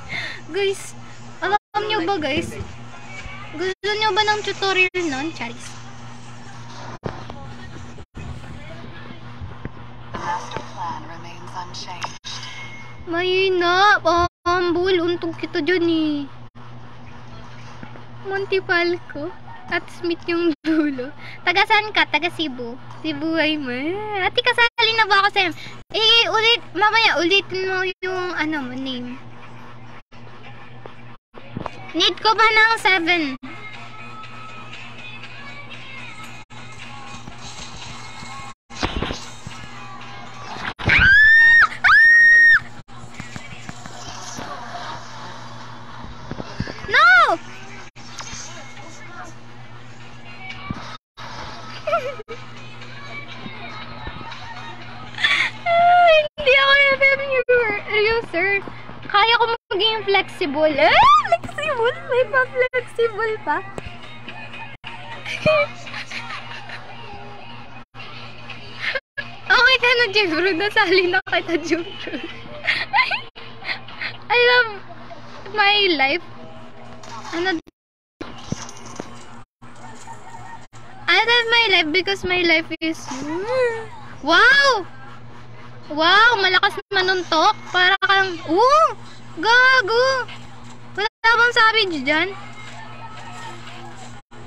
Guys, alam nyo ba, guys? Gusto nyo ba ng tutorial nun, Charis? Mahina, pambul, untog kita dyan eh. Monty Falco. At Smith yung dulo. Taga saan ka? Taga Cebu. Cebu ay mo. Ate, kasali na ba ako sa Eh, ulit, mamaya ulitin mo yung ano mo, name. Need ko ba ng 7? Ako FM user. Kaya ko maging flexible. Eh, flexible? May pa flexible pa? okay ka na, Jebro. Nasali na kita, Jebro. I love my life. Ano I love my life because my life is Wow! Wow, malakas manuntok. Para kang, oh, gago. Wala bang savage dyan?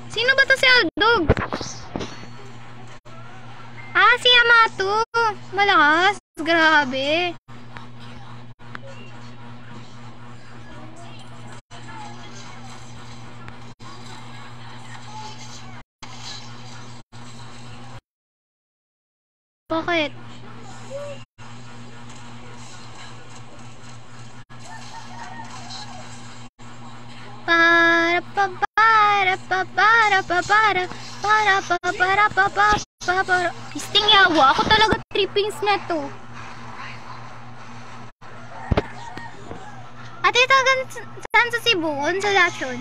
Sino ba to si Aldog? Ah, si Yamato. Malakas. Grabe. Bakit? Pa para pa para para pa para pa pa pa para Pisting yawa, ako talaga trippings na to. Ate, tagan saan sa Cebu? Unsa dayon?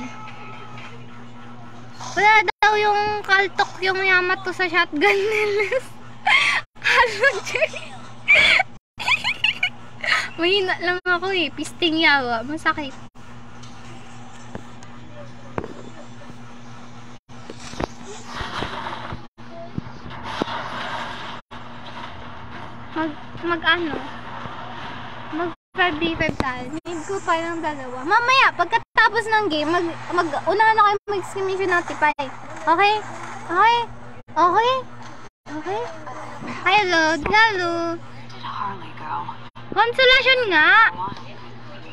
Wala daw yung kaltok yung Yamato sa shotgun nila. ano dyan? Mahina lang ako eh. Pisting yawa. Masakit. Mag, ano? Mag 5v5 tayo. Need ko pa ng dalawa. Mamaya, pagkatapos ng game, mag, mag, una na kayo mag-exclamation notify. Okay? Okay? Okay? Okay? Hello, go? Consolation nga.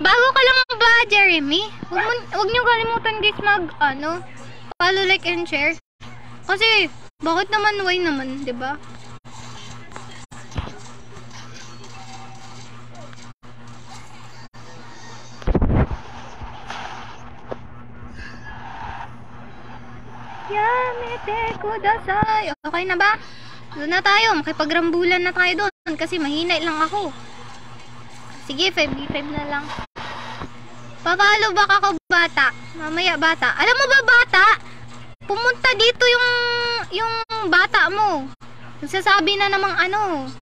Bago ka lang ba, Jeremy? Huwag, mo, huwag niyo kalimutan guys mag, ano, follow, like, and share. Kasi, bakit naman why naman, di ba? Yamete kudasai. Okay na ba? Doon na tayo. Makipagrambulan na tayo doon. Kasi mahina lang ako. Sige, 5v5 na lang. Papalo ba ako bata? Mamaya bata. Alam mo ba bata? Pumunta dito yung yung bata mo. Nagsasabi na namang ano.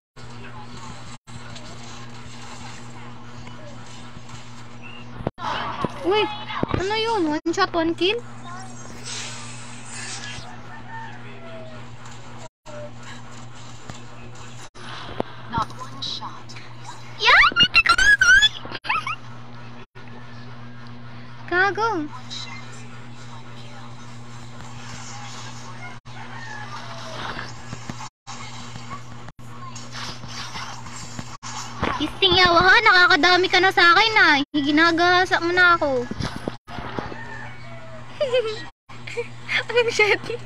Uy, ano yun? One shot, one kill? Gago. Isting yawa ha, nakakadami ka na sa akin na. Ginagasa mo na ako. Anong shitty?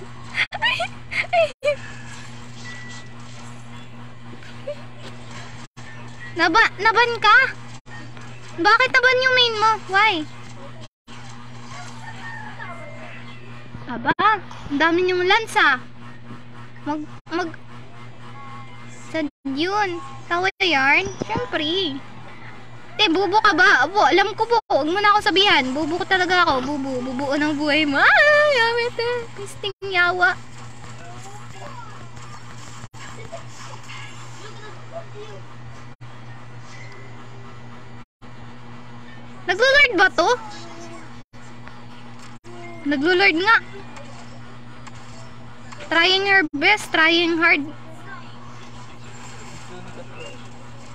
Naba, naban ka? Bakit naban yung main mo? Why? Aba, ang dami niyong lansa. Mag, mag, sa yun. Tawa yarn? Siyempre. Te, bubo ka ba? Abo, alam ko po. Huwag mo na ako sabihan. Bubo ko talaga ako. Bubo. Bubuo ng buhay mo. Ah, yamit eh. Pisting yawa. Naglo-lord ba to? Naglo-lord nga. Trying your best, trying hard.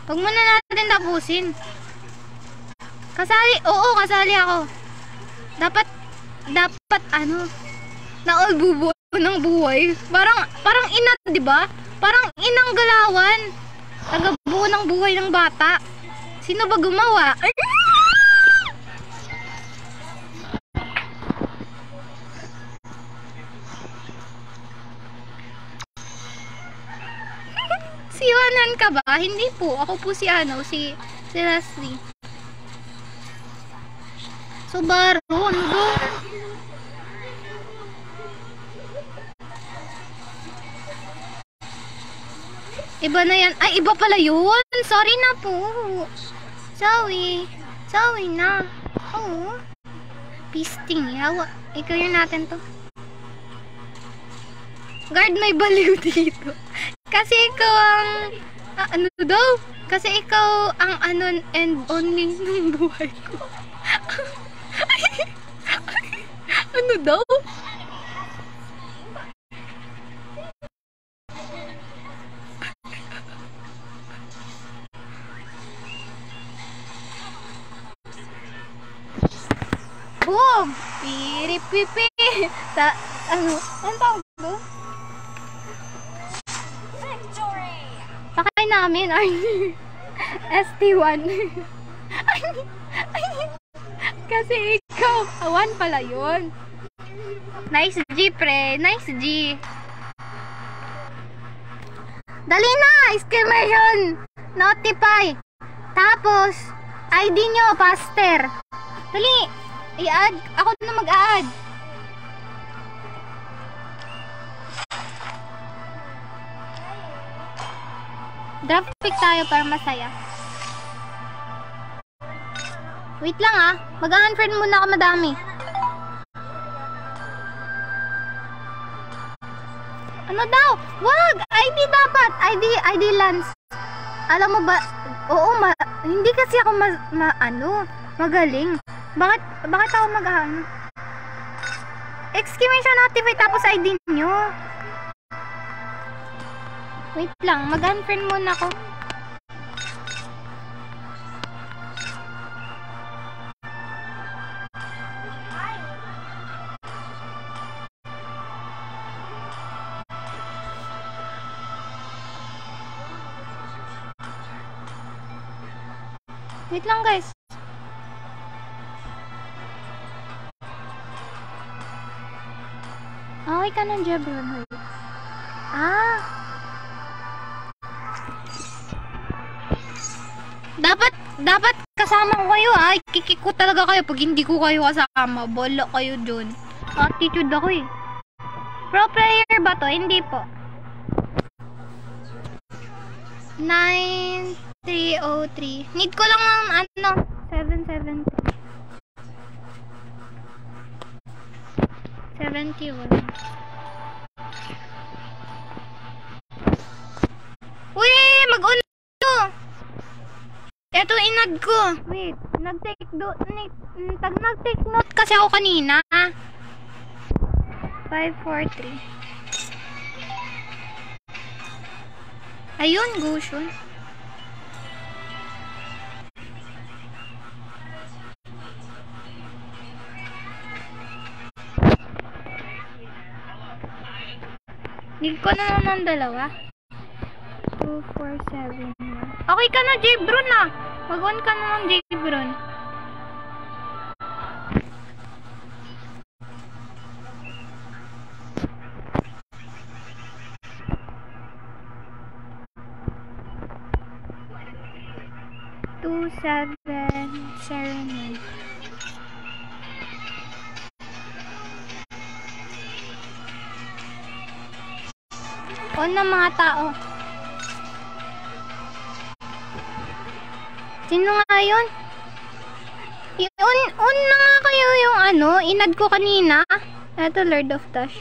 Huwag muna natin tapusin. Kasali, oo, kasali ako. Dapat, dapat ano, na all bubo ng buhay. Parang, parang ina, di ba? Parang inang galawan. Tagabuo ng buhay ng bata. Sino ba gumawa? Ay! Si Yohanan ka ba? Hindi po. Ako po si ano, si, si Leslie. Subaru, ano do? Iba na yan. Ay, iba pala yun. Sorry na po. Sorry. Sorry na. Oo. Pisting. Yawa. Ikaw yun natin to. Guard, may baliw dito. Kasi ikaw ang... ah, ano daw? Kasi ikaw ang ano and only ng buhay ko. ano daw? Boom! Piripipi! Sa, ano, ano tawag doon? Sakay namin, Arnie. ST1. Kasi ikaw, awan pala yun. Nice G, pre. Nice G. Dali na! Exclamation! Notify! Tapos, ID nyo, Pastor. Dali! I-add. Ako na mag-add. Draft pick tayo para masaya. Wait lang ah. Mag-unfriend muna ako madami. Ano daw? Wag! ID dapat! ID, ID Lance. Alam mo ba? Oo, ma hindi kasi ako ma, ma ano, magaling. Bakit, bakit ako mag ano? Exclamation notify tapos ID nyo. Wait lang, mag-unfriend muna ako. Wait lang guys. Okay ka ng Jebron. Ah. Dapat, dapat kasama ko kayo ha. Kikik ko talaga kayo pag hindi ko kayo kasama. Bola kayo dun. Attitude ako eh. Pro player ba to? Hindi po. 9303. Need ko lang ng ano, 770. 71. Uy, mag-on to. Ito inad ko. Wait, nag-take do ni- tag nag-take note kasi ako kanina. 543. Ayun, Gushun. Need ko na naman dalawa. 2, 4, 7, 1. Okay ka na, Jbron ah. Mag-on ka na ng Jbron. Two, seven, seven, nine. On na mga tao. Sino nga yun? I-on, on na nga kayo yung ano, inad ko kanina. Ito, Lord of Dash.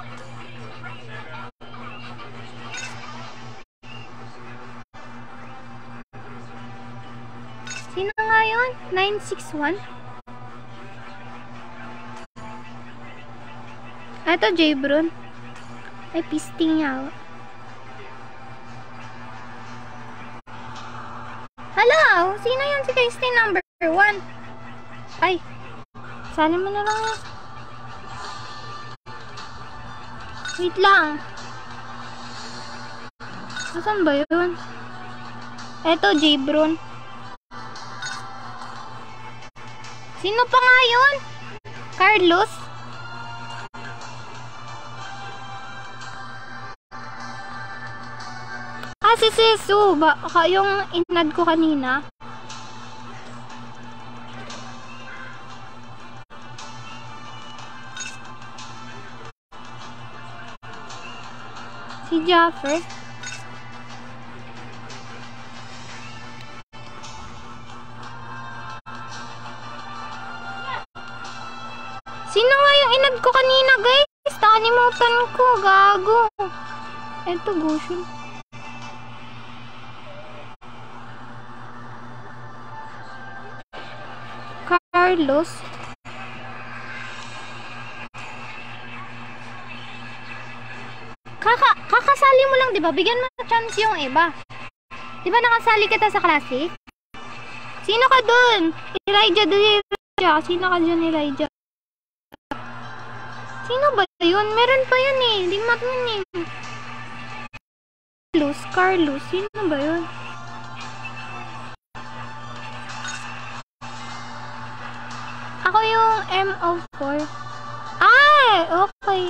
Sino nga yun? 961? Ito, Jbron. Ay, pisting niya. Hello! Sino yan si Christine number 1? Ay, sali mo na lang. yan. Wait lang. Asan ba yun? Eto, Jbron. Sino pa nga yun? Carlos? Si Sesu. Baka yung inad ko kanina. Si Jaffer. Sino nga yung inad ko kanina, guys? Nakalimutan ko, gago. Eto, Goshen. Carlos. Kaka kakasali mo lang, 'di ba? Bigyan mo chance yung iba. 'Di ba nakasali kita sa classic? Sino ka dun? Elijah Elijah. Sino ka dyan, Elijah? Sino ba yun? Meron pa yun eh. Di mat yun eh. Carlos, Carlos. Sino ba yun? yung MO4? Ay! Okay.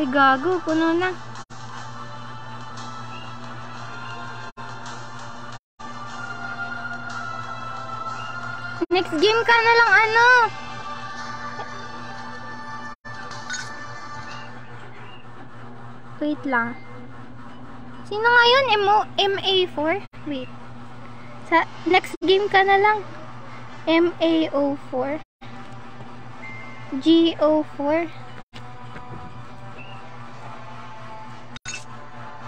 Ay, gago. Puno na. Next game ka na lang ano. Wait lang. Sino nga yun? MO MA4? Wait. Sa next game ka na lang. MAO4. GO4.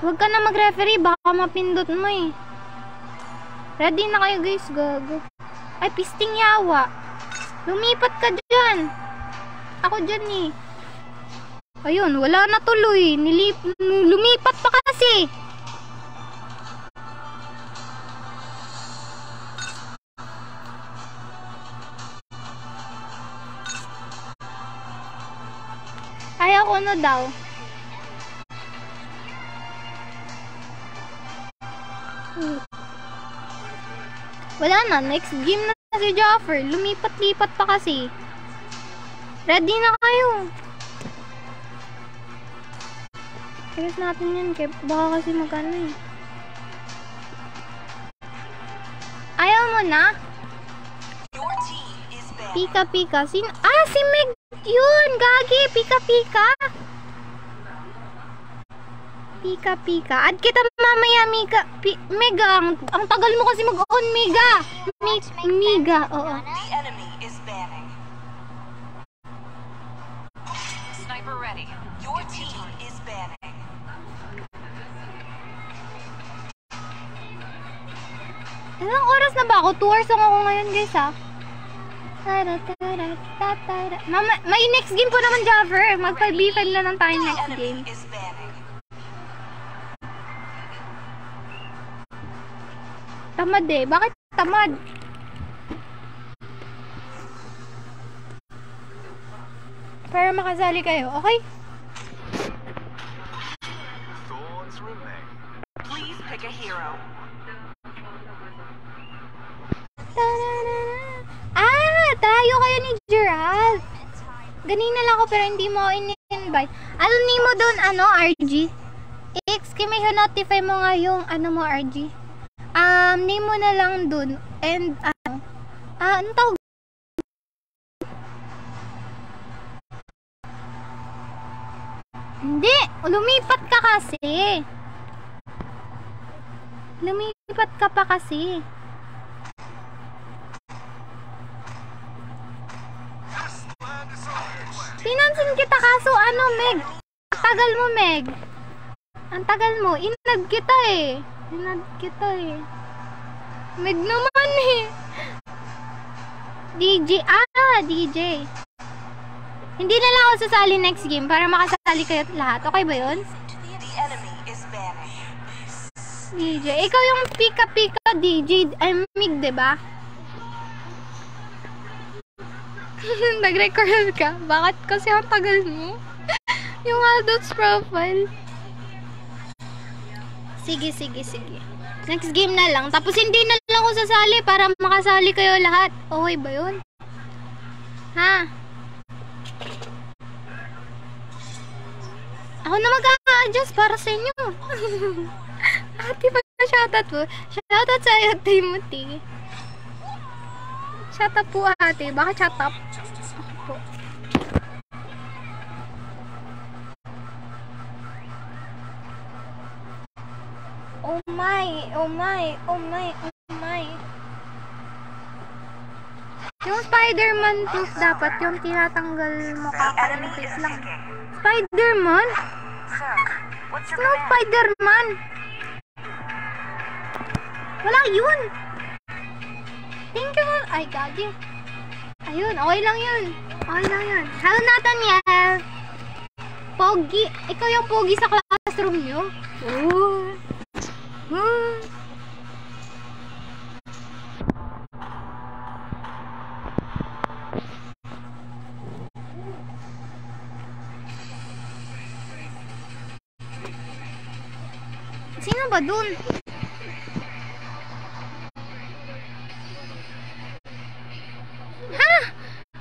Huwag ka na mag-referee, baka mapindot mo eh. Ready na kayo guys, gago. Ay, pisting yawa. Lumipat ka dyan. Ako dyan eh. Ayun, wala na tuloy. Nilip, lumipat pa kasi. Ay, ako na daw. Wala na, next game na si Jaffer. Lumipat-lipat pa kasi. Ready na kayo. Ayos natin Kep. Baka kasi magkano eh. Ayaw mo na? Your team is banned. Pika-pika. Sin ah, si Meg yun! Gagi! Pika-pika! Pika-pika. Add kita mamaya, Mika. Pi Mega, ang, ang tagal mo kasi mag-on, Mega. Mi Miga, oo. Sniper ready. Your team is banning. Ilang oras na ba ako? 2 hours lang ako ngayon, guys, ha? Tara, tara, tatara. Mama, may next game po naman, Jaffer. Mag 5v5 na lang tayo next game. Tamad eh. Bakit tamad? Para makasali kayo, okay? Please pick a hero. Tayo kayo ni Gerald. Ganina lang ako pero hindi mo in-invite. Ano ni mo doon, ano, RG? May notify mo nga yung, ano mo, RG? Um, name mo na lang doon. And, ano, ah, ano tawag? Hindi, lumipat ka kasi. Lumipat ka pa kasi. Pinansin kita kaso ano, Meg? Tagal mo, Meg. Ang tagal mo. Inad kita eh. Inad kita eh. Meg naman eh. DJ. Ah, DJ. Hindi na lang ako sasali next game para makasali kayo lahat. Okay ba yun? DJ. Ikaw yung pika-pika DJ. Ay, Mig, diba? Nag-record ka? Bakit kasi ang tagal mo? yung adults profile. Sige, sige, sige. Next game na lang. Tapos hindi na lang ako sasali para makasali kayo lahat. Okay ba yun? Ha? Ako na mag-a-adjust para sa inyo. Ate, pa shoutout po. Shoutout sa iyo, Timothy. Shoutout po, ate. Bakit shoutout? Ako po. Oh my, oh my, oh my, oh my. Yung Spider-Man tooth dapat yung tinatanggal mo The enemy kakaintip is lang. Spider-Man? Sir, what's your No? Spider-Man! Wala yun! Thank you. Ay, gagi. Ayun, okay lang yun. Okay lang yun. Hello, Nathaniel! Pogi. Ikaw yung pogi sa classroom nyo? Oh. Hmm. Sino ba dun?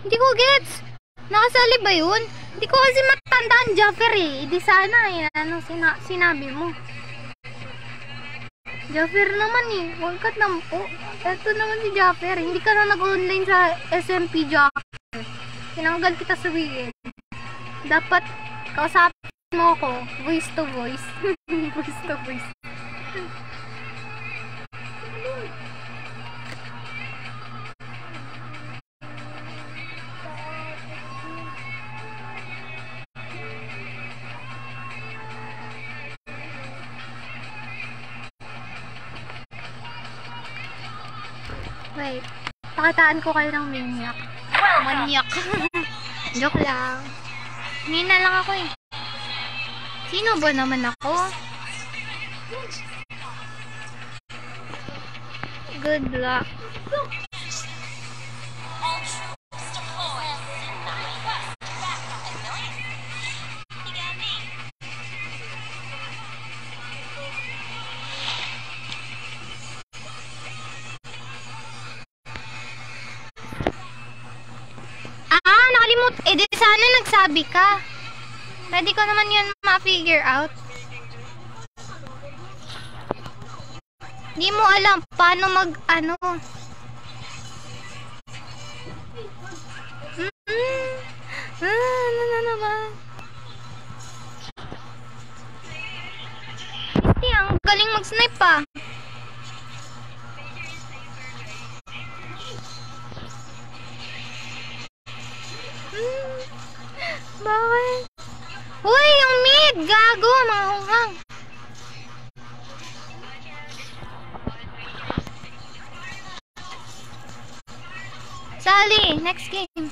Hindi ko gets. Nakasali ba yun? Hindi ko kasi matandaan Jaffer eh. Di sana eh. Ano sina sinabi mo? Jaffer naman eh. Huwag ka tampo. Ito naman si Jaffer. Hindi ka na nag-online sa SMP Jaffer. Tinanggal kita sa WIN. Dapat kausapin mo ako. Voice to voice. voice to voice. Pakitaan ko kayo ng maniac. Maniac. Joke lang. Nina lang ako eh. Sino ba naman ako? Good luck. Ah, nakalimut. Eh, di sana nagsabi ka. Pwede ko naman yun ma-figure out. Di mo alam paano mag, ano. Mm, ah, ano na naman. Misty, ang galing mag-snipe pa. Hmm, bakit? Uy, yung mid! Gago, mga hunghang. Sally, next game.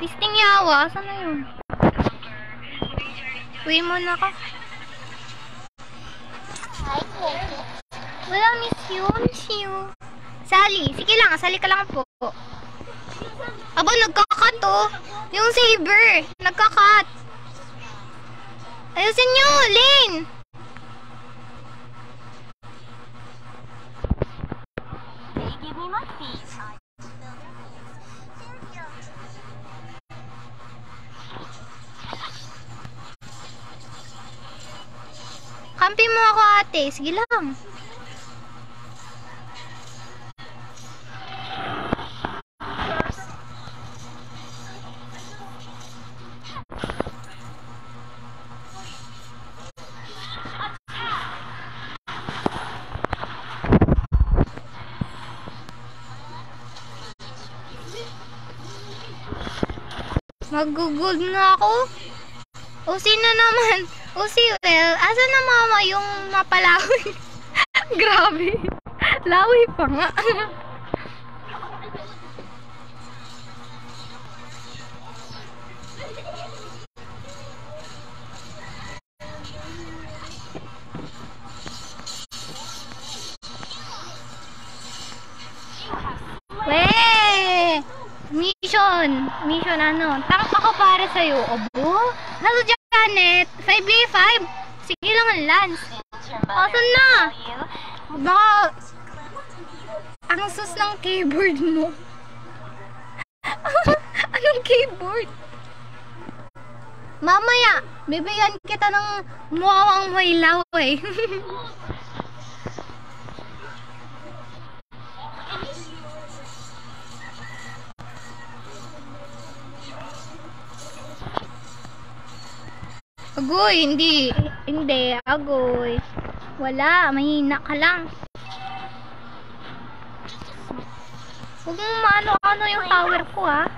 Pisting yawa, saan na yun? Uwi muna ka. Wala, miss you, miss you. Sige lang, sali ka lang po. Aba, nagkakat oh. Yung saber, nagkakat. Ayusin nyo, Lane! Give me. Kampi mo ako ate, sige lang. Magugold na ako. O sino naman? O si Well, asa na mama yung mapalawi? Grabe. Lawi pa nga. Weh! Mission! Mission ano? Tank ako para sa'yo. Obo? Hello, Janet! 5v5! Sige lang ang lance. Asan na? Baka... Ang sus ng keyboard mo. Anong keyboard? Mamaya, bibigyan kita ng muawang mailaw eh. Agoy, hindi. Hindi, agoy. Wala, mahina ka lang. Huwag mong maano-ano yung tower ko, ha?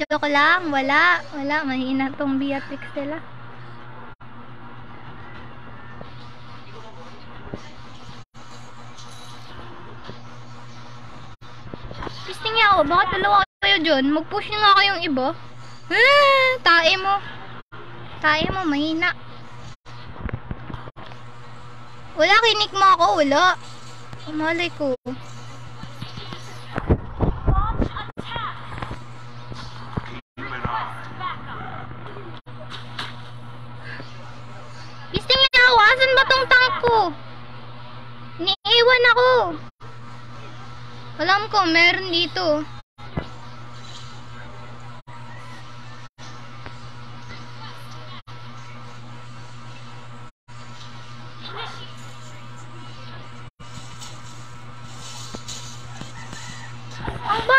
Joke lang, wala. Wala, mahina tong Beatrix nila. Pisting niya ako, bakit dalawa kayo dyan? Mag-push nga kayong iba. Ah, tae mo. Tae mo, mahina. Wala, kinik mo ako, wala. Umalay ko. Pisting niya ako, asan ba tong tank ko? Niiwan ako. Alam ko, meron dito.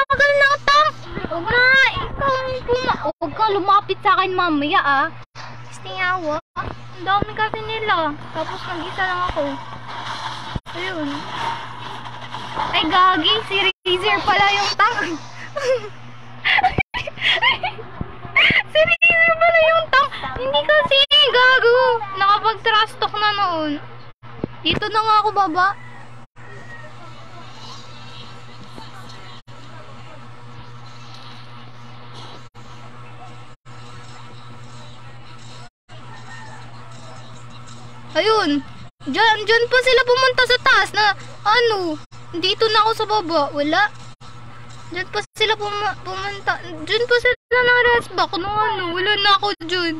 tagal ng tam. Huwag na, ikaw ang puma. Huwag ka lumapit sa akin mamaya ah. Gusto niya ako. Ang dami kasi nila. Tapos nag-isa lang ako. Ayun. Ay gagi, si Razor pala yung tang. si Razor pala yung tang. Hindi kasi gago. Nakapag-trust talk na noon. Dito na nga ako baba. Ayun. Diyan, diyan pa sila pumunta sa taas na ano. Dito na ako sa baba. Wala. Diyan pa sila puma- pumunta. Diyan pa sila na rest back no ano. Wala na ako diyan.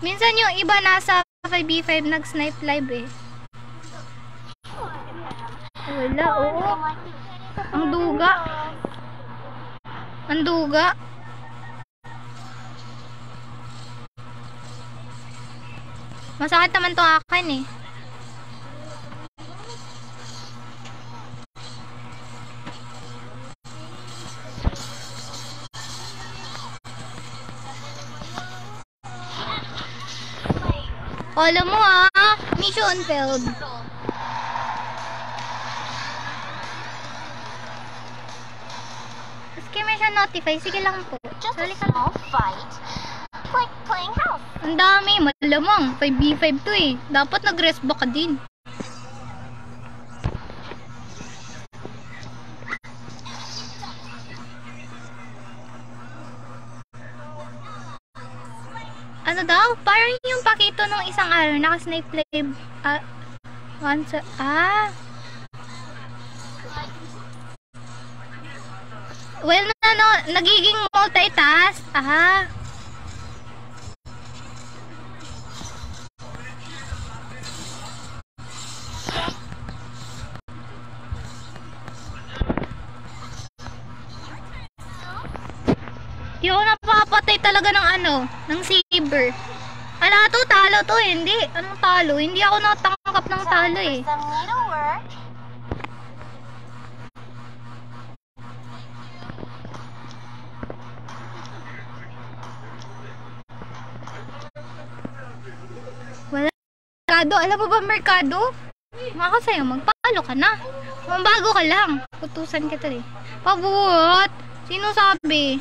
Minsan yung iba nasa 5v5 nag-snipe live eh. Wala, oo. Ang duga. Ang duga. Masakit naman to akin eh. Alam mo ah, mission failed. May siya notify, sige lang po. Just a Sali lang. small fight. Like playing house. Ang dami, malamang. 5v5 to eh. Dapat nag-rest back ka din. Ano daw? Parang yung pakito nung isang araw, naka-snipe live. Ah, once, ah. Well, na, ano, nagiging multitask. Ah. Di ako napapatay talaga ng ano, ng saber. Ano to, talo to eh. Hindi. Anong talo? Hindi ako natangkap ng talo eh. Needlework. Merkado, alam mo ba merkado? Maka sa'yo, magpalo ka na. Mambago ka lang. Utusan kita eh. Pabuot! Sino sabi?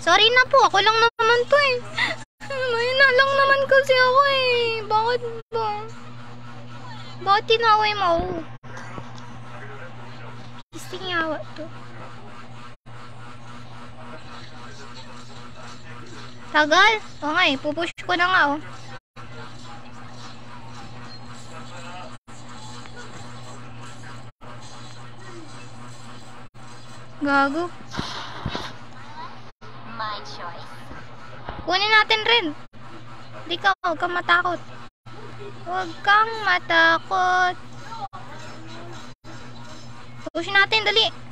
Sorry na po, ako lang naman to eh. Mahina lang naman kasi ako eh. Bakit ba? Bakit tinaway mo? Istingawa to. Tagal? O nga eh, pupush ko na nga oh. Gago. My. Kunin natin rin. Di ka, huwag kang matakot. Huwag kang matakot. Push natin, dali.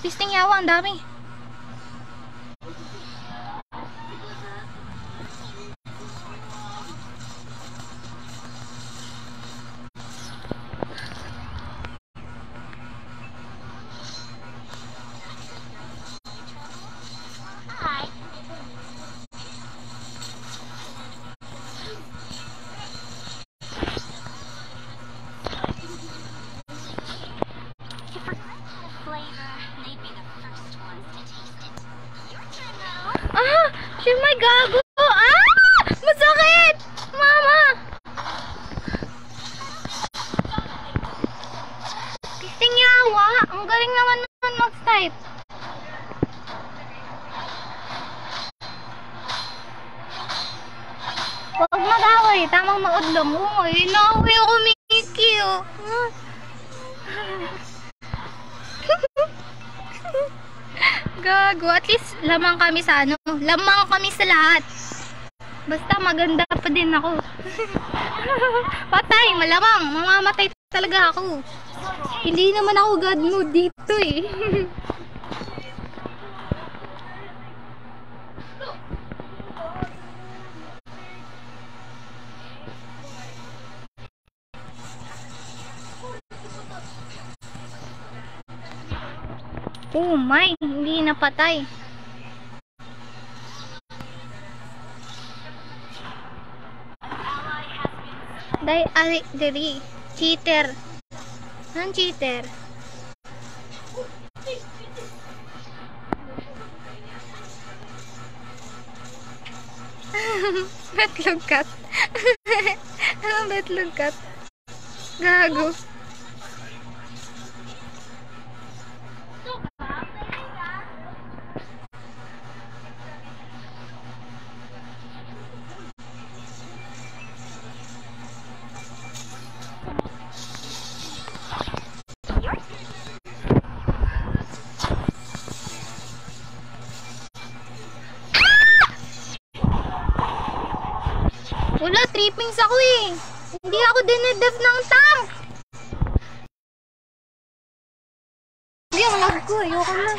Pisting yawa, ang dami. Kami sa ano. Lamang kami sa lahat. Basta maganda pa din ako. Patay, malamang. Mamamatay talaga ako. Hindi naman ako god mode dito eh. Oh my, hindi napatay. Dai ari diri cheater. Nan cheater. betlog cat. Anong betlog cat? Gago. Eh. Hindi ako dinedef ng tank. Hindi, ang lag ko. Ayoko na.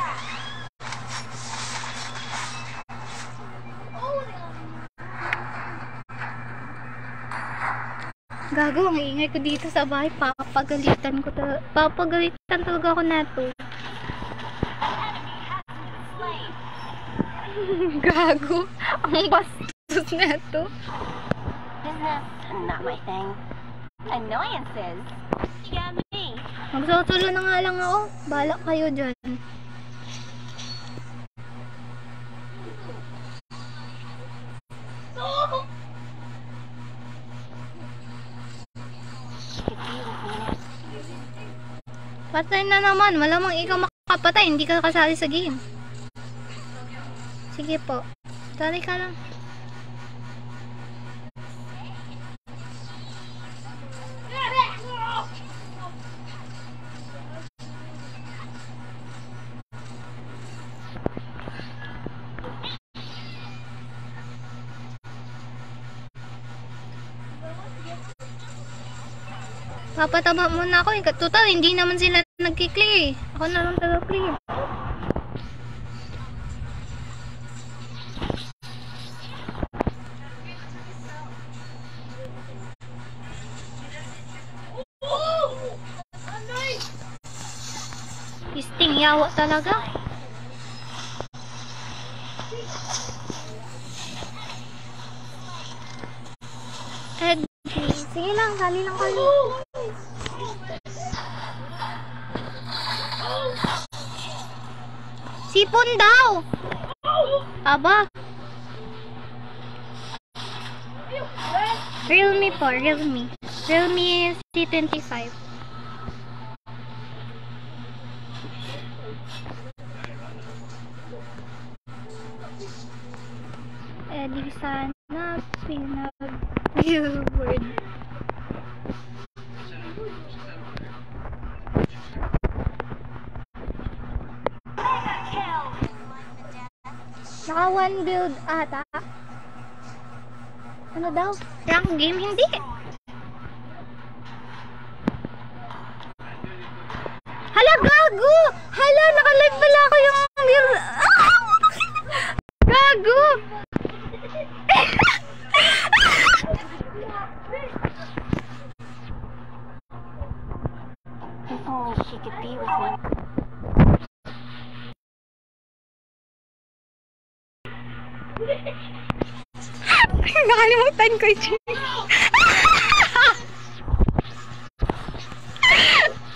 Gago, ang ingay ko dito sa bahay. Papagalitan ko talaga. Papagalitan talaga ako neto. Gago. Ang bastos neto. Business, not my thing. Annoyances? Me. Magsusulo na nga lang ako. Balak kayo dyan. Patay na naman. Malamang ikaw makapatay. Hindi ka kasali sa game. Sige po. Sali ka lang. Papataba muna ako. Total, hindi naman sila nagkikli eh. Ako na lang taga-clear. Pisting yawa talaga. Sige lang, sali lang kayo. Sipon daw! Aba. Realme po, Realme. Realme C25. Eh, di sana pinag-billboard. Naka one build ata. Ano daw? Rank game? Hindi. Hala, gago! Hala, naka-live pala ako yung build. Ah! Gago! Only she could be with me. Nakalimutan ko yung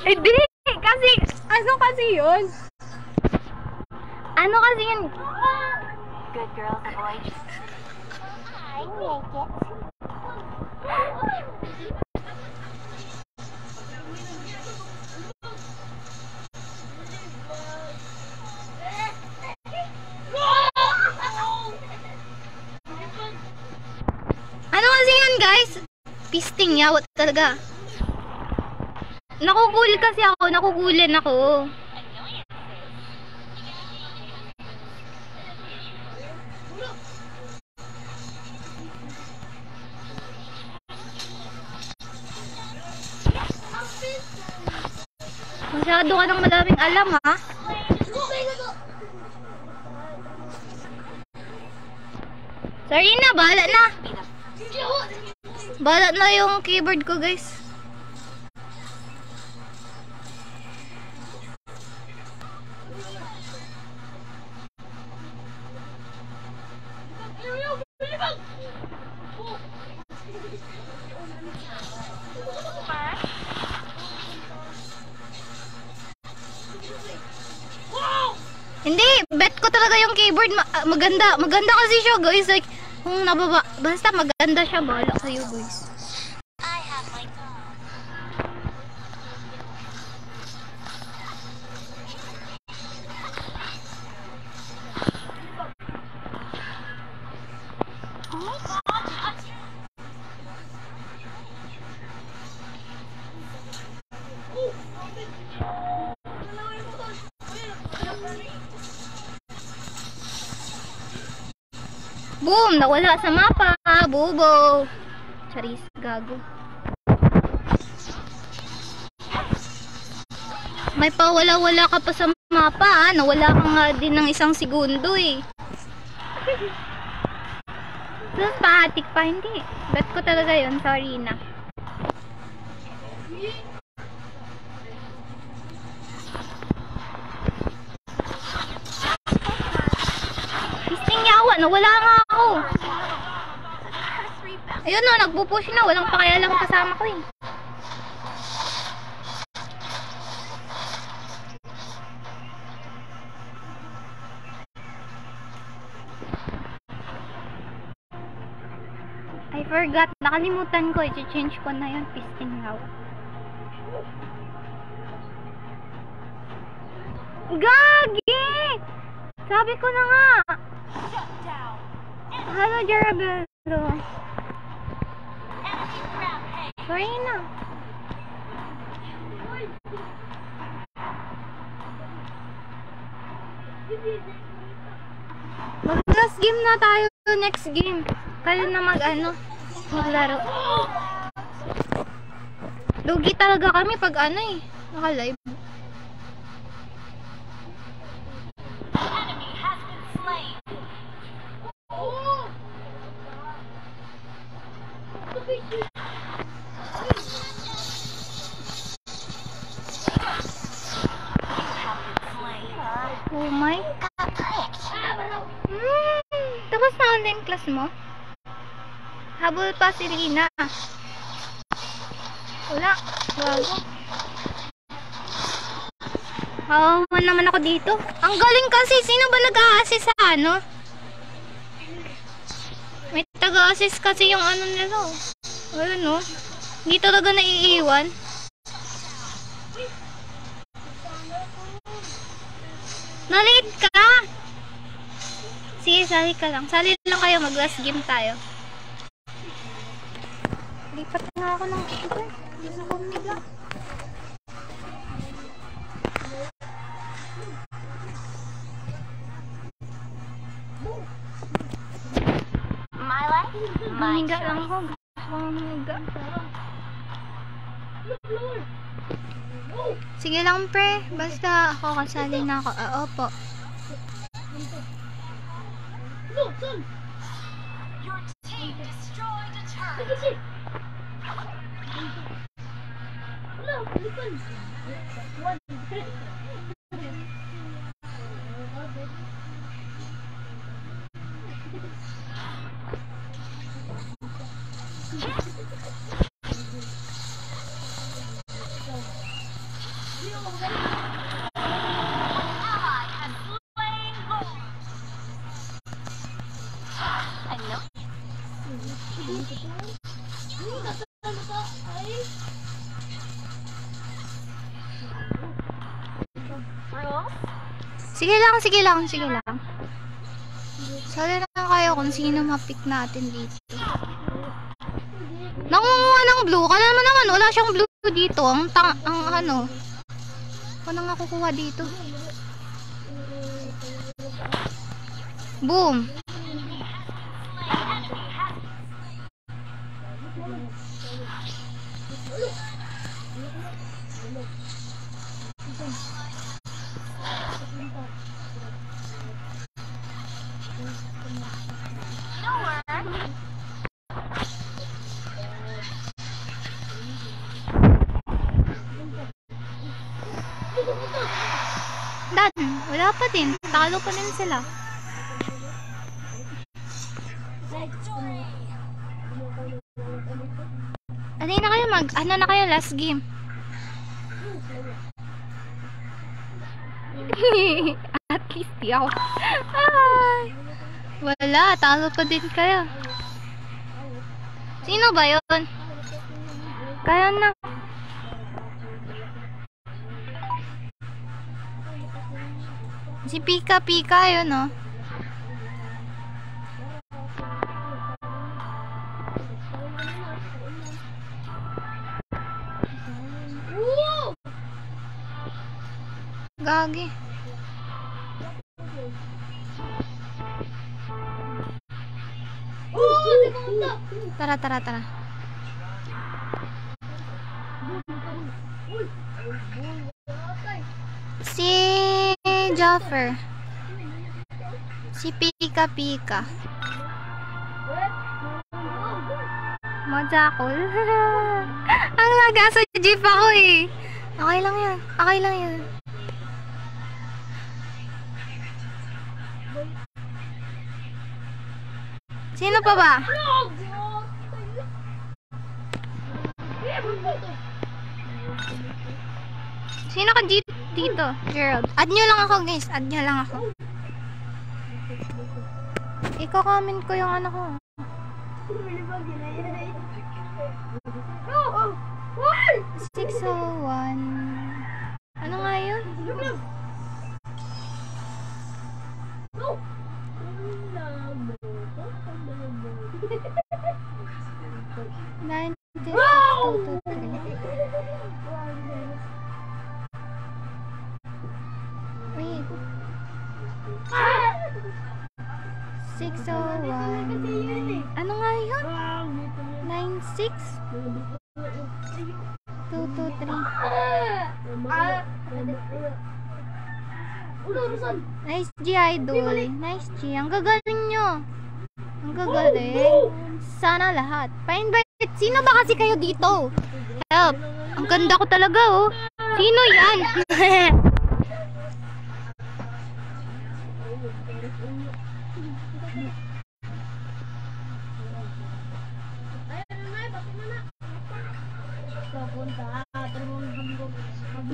Hindi! Kasi, ano kasi yun? Ano kasi yun? Good girls avoid. I like it. Inawat talaga. Nakukul kasi ako. Nakukulan ako. Masyado ka ng madaming alam ha. Sorry na, bahala na. Bahala na yung keyboard ko, guys. Hindi, bet ko talaga yung keyboard. Ma- ah, maganda. Maganda kasi siya, guys. Like, kung nababa, basta maganda siya. Bahala kayo, guys. Boom! Nawala sa mapa. Bobo. Charis, gago. May pawala-wala ka pa sa mapa, ah. Nawala ka nga din ng isang segundo, eh. Tapos pahatik pa, hindi. Bet ko talaga yun. Sorry na. Yawa, nawala nga ako. Ayun no, nagpupush na. Walang pakialam kasama ko eh. I forgot. Nakalimutan ko. I-change ko na yun. Pisting yawa. Gagi! Sabi ko na nga. Hello, Jarabello. Sorry na. Mag-last game na tayo. Next game. Kayo na mag ano. Maglaro. Lugi talaga kami pag ano eh. Naka-live. Enemy has been slain. Oh my. Hmm. Tapos na online class mo? Habol pa si Rina. Wala. Bago. Kawawa naman ako dito. Ang galing kasi. Sino ba nag-a-assist sa ano? May taga-assist kasi yung ano nila. Ayun no. Hindi talaga naiiwan. Nalate ka! Sige, sali ka lang. Sali lang kayo. Mag-last game tayo. Lipat na ako ng ito. Hindi na ako nila. My life, my choice. Humiga. Sige lang, pre. Basta ako kasali na ako. Ah, opo. Your lang, sige lang, sige lang. Sali lang kayo kung sino ma-pick natin dito. Nangunguha ng blue. Kala mo naman, wala siyang blue dito. Ang, tang, ang ano. Na nga kukuha dito. Boom. Pa din sila. Ano na kayo mag... Ano na kayo last game? At least di. Wala. Talo pa din kayo. Sino ba yun? Kayo na. Si Pika Pika yun, oh. Gagi. Tara, tara, tara. Si Jaffer. Si Pika Pika. Mojakol. Ang laga sa jeep ako eh. Okay lang yan. Okay lang yan. Sino pa ba? Sino ka dito? dito? Gerald. Add nyo lang ako guys. Add nyo lang ako. Iko-comment ko yung ano ko. Six oh one. Ano nga yun? Nine, two, two, Six oh one. Ano nga yun? Nine six? Two two three. Nice G idol. Nice G. Ang gagaling nyo. Ang gagaling. Sana lahat. Pa-invite. Sino ba kasi kayo dito? Help. Ang ganda ko talaga oh. Sino yan?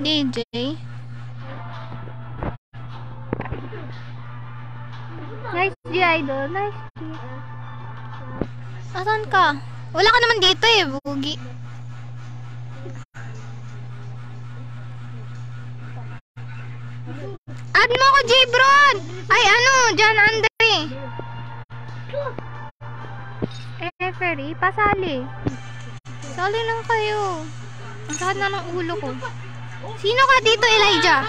DJ. Nice G idol. Nice G. Asan ka? Wala ka naman dito eh, bugi. Add mo ko, J-Bron! Ay, ano, John Andre. Eh, Ferry, pasali. Sali lang kayo. Ang sakit na ng ulo ko. Sino ka dito, Elijah?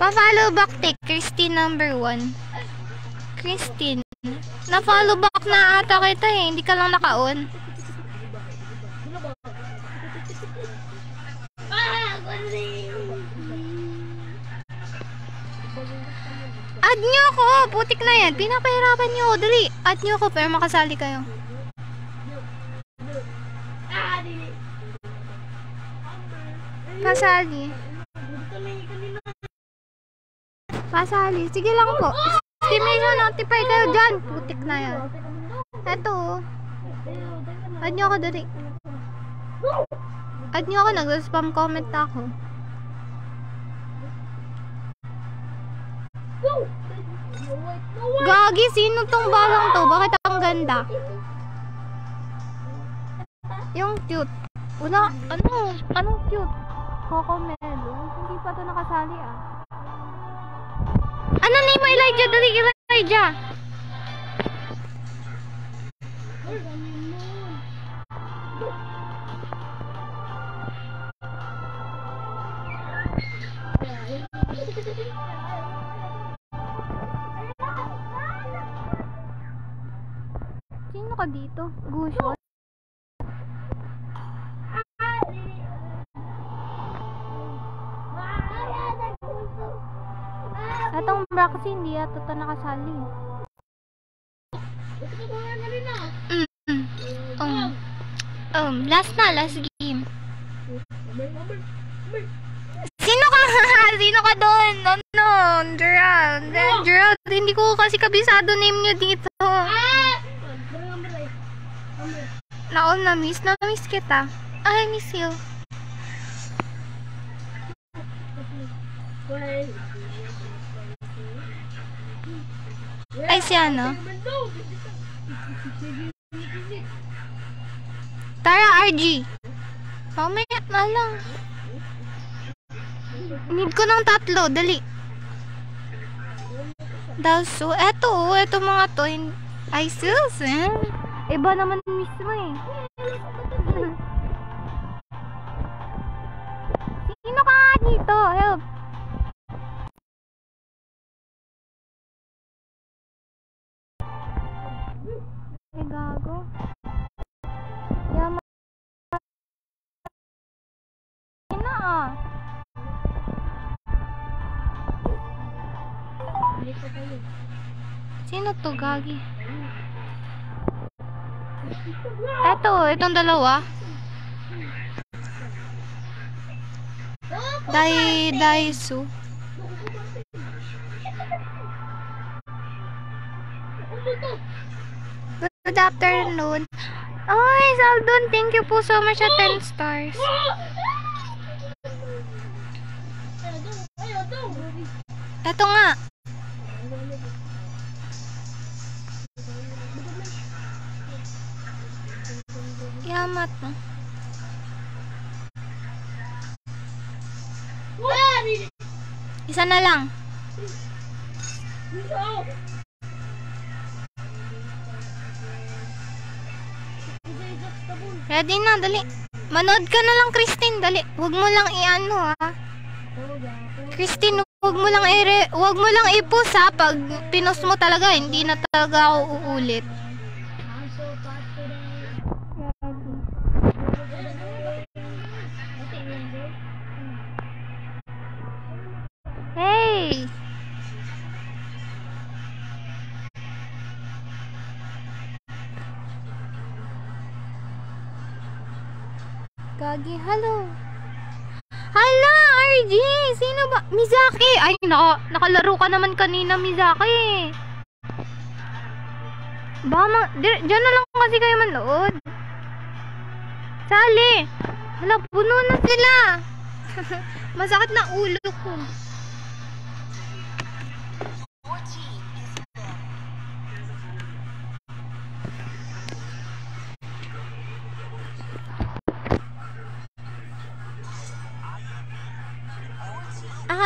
Pa-follow back take, Christine number one. Christine. Na-follow back na ata kita eh. Hindi ka lang naka-on. Add nyo ako! Putik na yan. Pinapahirapan nyo ako. Dali. Add nyo ako pero makasali kayo. Pasali. Pasali. Sige lang po. Estimation notify kayo dyan. Putik na yan. Eto. oh. Add nyo ako dali. Add nyo ako. Nag-spam comment ako. Gagi, sino tong balang to? Bakit ang ganda? Yung cute. Wala, ano? Anong cute? Coco Melo. Hindi pa to nakasali ah. Ano name mo Elijah? Dali Elijah. Sino ka dito? Gushon? Atong Braxy hindi yata ito nakasali. Mm. Um, um, last na, last game. Sino ka? sino ka doon? Ano? Gerald. Gerald, hindi ko kasi kabisado name niyo dito. Naon na miss. Na miss kita. I miss you. Ay, si ano? Tara, RG. Mamaya na lang. Need ko ng tatlo. Dali. Daso. Eto, oh. Eto mga to. Ay, sus, eh. Iba naman mismo eh. Sino ka dito? Help. Ay, gago. Yaman. na ah. Sino to, Gagi? Eto, itong dalawa. Dai, Daisu. Good afternoon. Ay, Saldon, thank you po so much sa 10 stars. Eto nga. Yamat mo. Isa na lang. Ready na, dali. Manood ka na lang, Christine, dali. Huwag mo lang i-ano, ha. Christine, huwag mo lang i huwag mo lang i-post ha pag pinost mo talaga, hindi na talaga ako uulit. Hello. Hala, RG! Sino ba? Mizaki! Ay, naka, nakalaro ka naman kanina, Mizaki. Ba, ma, di, dyan na lang kasi kayo manood. Sali! Hala, puno na sila! Masakit na ulo ko.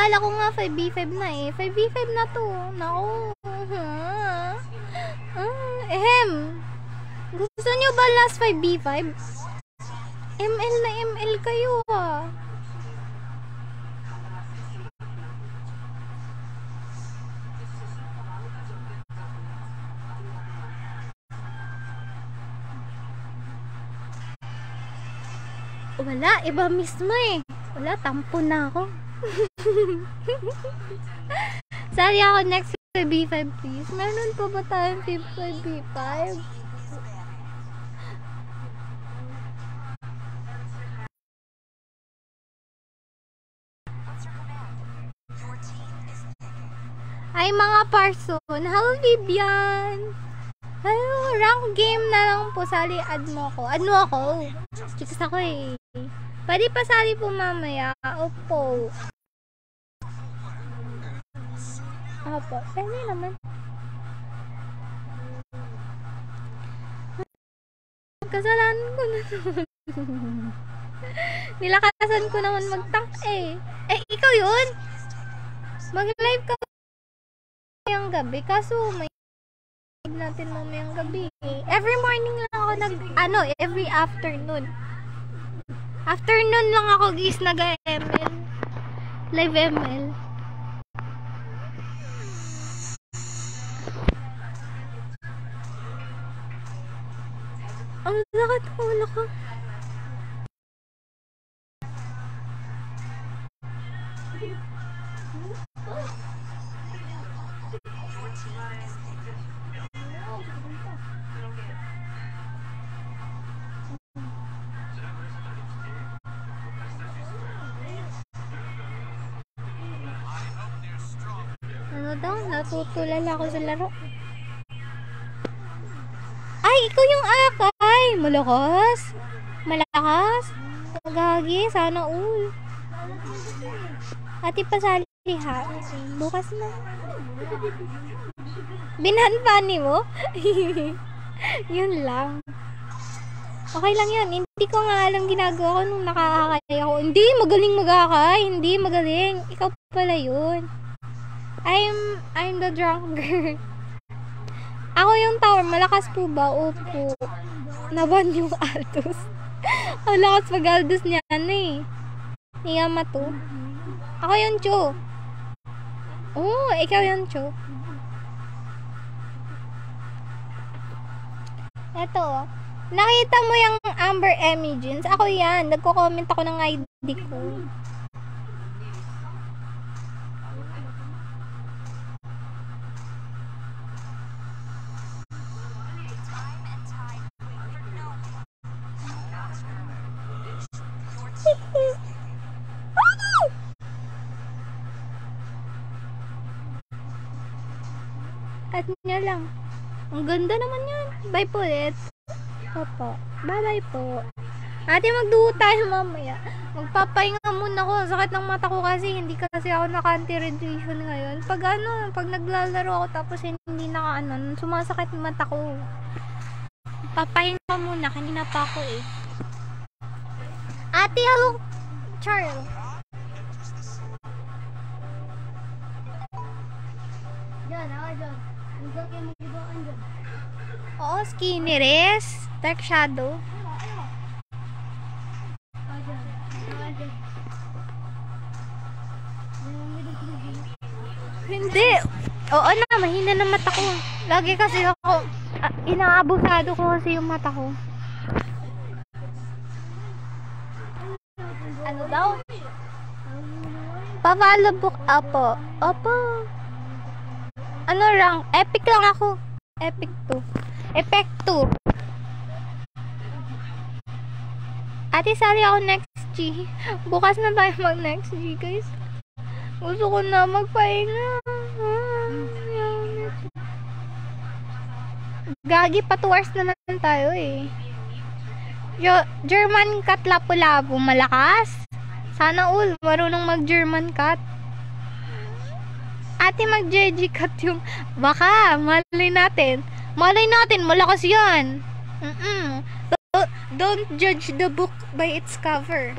Akala ko nga 5v5 na eh. 5v5 na to. Naku. Ah, ehem. Gusto nyo ba last 5v5? ML na ML kayo ah. Wala, iba mismo eh. Wala, tampo na ako. Sali ako next B5 please. Meron pa ba tayong B5? Your team is Ay, mga person. Hello, Vivian. Hello, rank game na lang po. Sali, add mo ako. Add mo ako. Chicks ako eh. Pwede pa sali po mamaya. Opo. Opo. Pwede naman. Kasalanan ko na. Nilakasan ko naman mag-tank eh. Eh, ikaw yun? Mag-live ka mamayang gabi. Kaso, may natin mamayang gabi. Every morning lang ako nag, ano, every afternoon. Afternoon lang ako guys nag-ML. Live ML. Ang lakas ko, ang lakas. daw, natutulala ako sa laro. Ay, ikaw yung aka! Malakas! Malakas! Gagi, sana all. Ate pasali ha. Bukas na. Binanbani mo? yun lang. Okay lang yun. Hindi ko nga alam ginagawa ko nung nakakakay ako. Hindi, magaling magakay. Hindi, magaling. Ikaw pala yun. I'm, I'm the drunk girl. Ako yung tower. Malakas po ba? Opo. Naban yung Altos. Ang lakas pag Altos niya. Ano eh. Ni Yamato. Ako yung Cho. Oo, ikaw yung Cho. Eto, oh. Nakita mo yung Amber Emmy jeans? Ako yan. Nagko-comment ako ng ID ko. At niya lang. Ang ganda naman yan. Bye po ulit. Opo. Bye-bye po. Ate, magduho tayo mamaya. Magpapahinga muna ako. Sakit ng mata ko kasi hindi kasi ako naka-anti-radiation ngayon. Pag ano, pag naglalaro ako tapos hindi naka ano, sumasakit yung mata ko. Papahinga muna. Kanina pa ako eh. Ate, hello. Charles. Diyan, ako dyan. Hanggang kayo magibaan dyan. Oo, skinny res. Dark shadow. Hindi. Oo na, mahina na mata ko. Lagi kasi ako, ah, inaabusado ko kasi yung mata ko. Ano daw? Papalo book. Opo. Ano lang? Epic lang ako. Epic 2. Epic 2. Ate, sali ako next G. Bukas na tayo mag next G, guys. Gusto ko na magpahinga. Gagi, pa 2 hours na naman tayo eh. Yo, German cat lapu-lapu, malakas. Sana all, marunong mag-German cat. Ate, mag-JG cat yung... Baka, malay natin. Malay natin, malakas yan. Mm-mm. Don't, don't judge the book by its cover.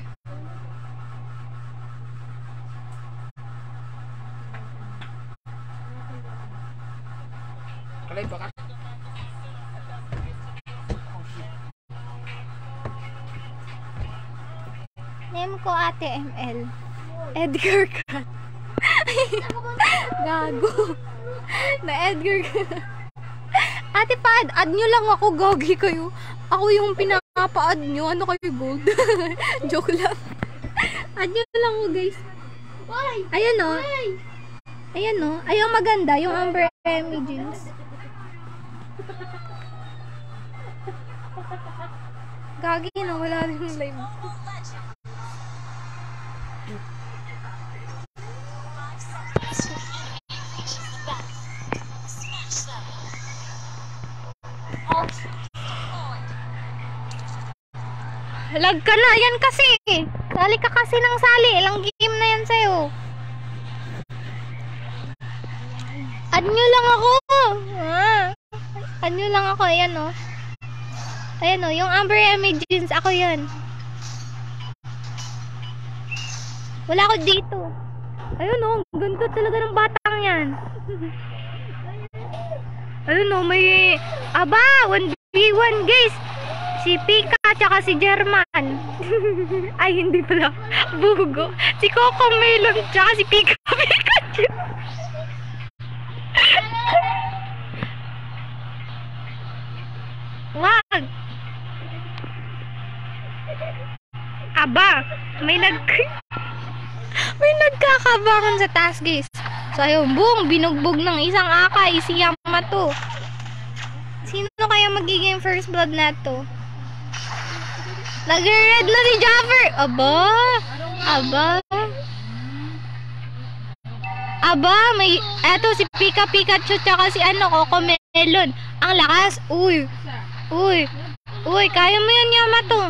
Kalay pa Name ko Ate ML. Edgar Cat. Gago. Na Edgar Cat. Ate pa, add nyo lang ako. Gogi kayo. Ako yung pinapa-add nyo. Ano kayo, gold? Joke lang. add nyo lang ako, guys. Ayan o. Ayan o. Ayun maganda. Yung Amber Emmy jeans. Gagi na. Wala rin yung live. Lag ka na, yan kasi. Sali ka kasi ng sali. Ilang game na yan sa'yo. Add nyo lang ako. Ah. Add nyo lang ako. Ayan o. Ayan o. Yung Amber jeans. Ako yan. Wala ako dito. Ayun o. Ang ganda talaga ng batang yan. Ayun o. May... Aba! 1v1 guys. Si Pika tsaka si German. Ay, hindi pala. Bugo. Si Coco Melon tsaka si Pika Pikachu. Wag. Aba, may nag... may nagkakabangan sa taas, guys. So, ayun, buong binugbog ng isang akay, si Yamato. Sino kaya magiging first blood na to? Nag-red na si Jaffer! Aba! Aba! Aba, may, eto si Pika Pikachu tsaka si ano, Coco Melon. Ang lakas. Uy. Uy. Uy, kaya mo yun, Yamato.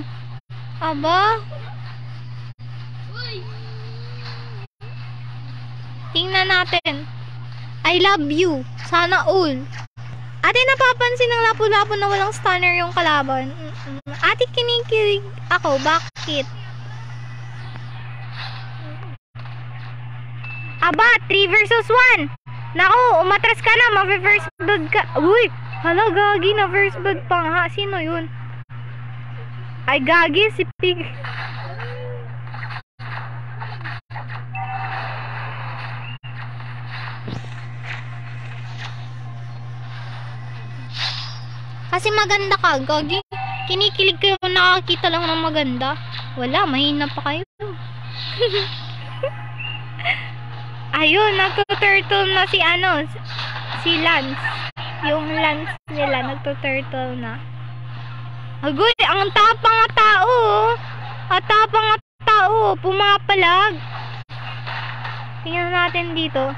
Aba. Tingnan natin. I love you. Sana all. Ate, napapansin ng lapo-lapo na walang stunner yung kalaban. Ate, kinikilig ako. Bakit? Aba, 3 versus 1. Naku, umatras ka na. Mafe-first blood ka. Uy, hala, gagi na first blood pa nga. Sino yun? Ay, gagi, si Pig. Kasi maganda ka, gagi. Kinikilig kayo kung nakakita lang ng maganda. Wala, mahina pa kayo. Ayun, nagtuturtle na si ano, si Lance. Yung Lance nila, nagtuturtle na. Agoy, ang tapang nga tao. oh. Ang tapang nga tao, pumapalag. Tingnan natin dito.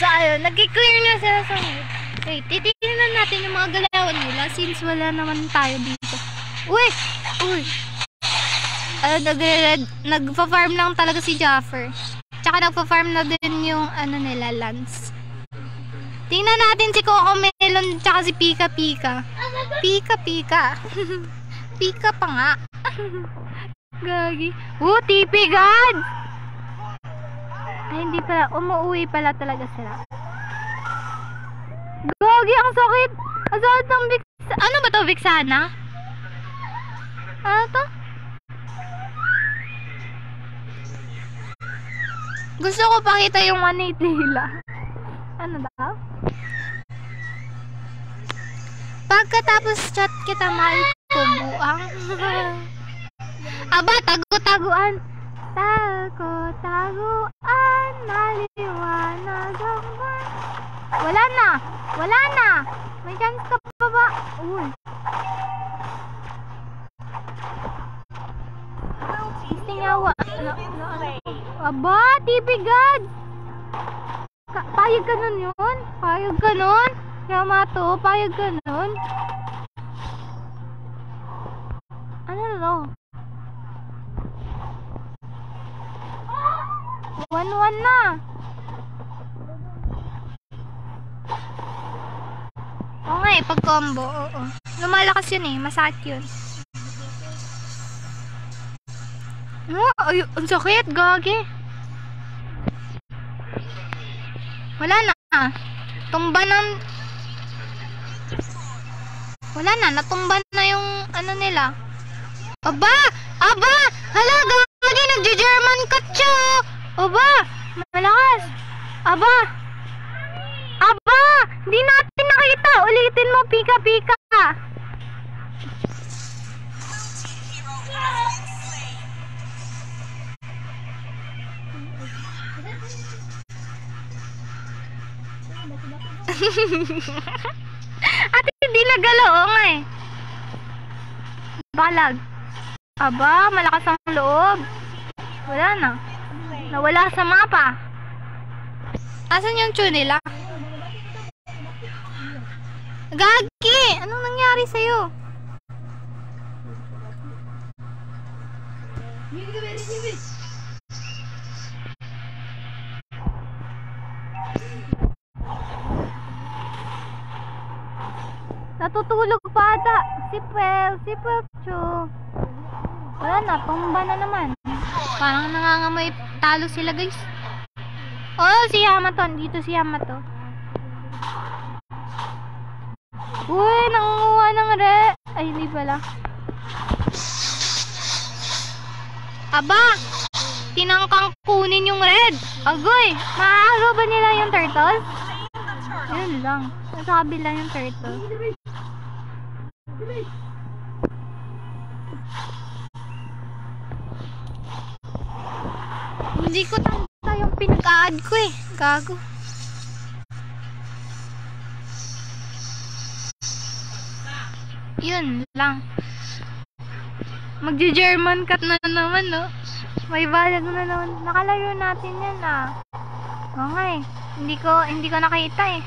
So, ayun, nag-clear na sila sa mid. Wait, titignan natin yung mga galawan nila since wala naman tayo dito. Uy! Uy! Ayun, nag nagpa-farm lang talaga si Jaffer. Tsaka nagpa-farm na din yung ano nila, Lance. Tingnan natin si Coco Melon tsaka si Pika Pika. Pika Pika. Pika pa nga. Gagi. Oh, TP God! Ay, hindi pala. Umuwi pala talaga sila. Gagi, ang sakit! Ang sakit ng Vix... Ano ba to, Vixana? Ano to? Gusto ko pakita yung manate nila. Ano daw? Pagkatapos chat kita, mahal ko buang. Aba, tago-taguan. Tago-taguan, maliwanag ang buwan. Wala na! Wala na! May chance ka pa ba? Uy. Tingawa. Na, na, ano? Aba, God! Ka payag ka nun yun? Payag ka nun? Yamato, payag ka nun? Ano na to? One-one na! Oo nga eh, pag combo, oo. Lumalakas yun eh, masakit yun. Oh, ay, ang sakit, gagi. Wala na. Tumba ng... Wala na, natumba na yung ano nila. Aba! Aba! Hala, gagi, nagja-German cut siya! Aba! Malakas! Aba! Aba! Hindi natin nakita! Ulitin mo, pika-pika! At hindi nagalaw nga eh. Balag. Aba, malakas ang loob. Wala na. Nawala sa mapa. Asan yung tune nila? Gagi! Anong nangyari sa'yo? Natutulog pa ata. Si Pel, si Pelcho. Wala na, tumba na naman. Parang nangangamoy talo sila guys. Oh, si Yamato. Dito si Yamato. Uy, nangunguha ng re... Ay, hindi pala. Aba! Tinangkang kunin yung red. Agoy! Maaagaw ba nila yung turtle? Yun lang. Nasa kabila yung turtle. Hindi ko tanda yung pinag-add ko eh. Gago. Yun lang. Magja-German cut na naman, no? May balag na naman. Nakalaro natin yan, ah. Okay. Hindi ko, hindi ko nakita, eh.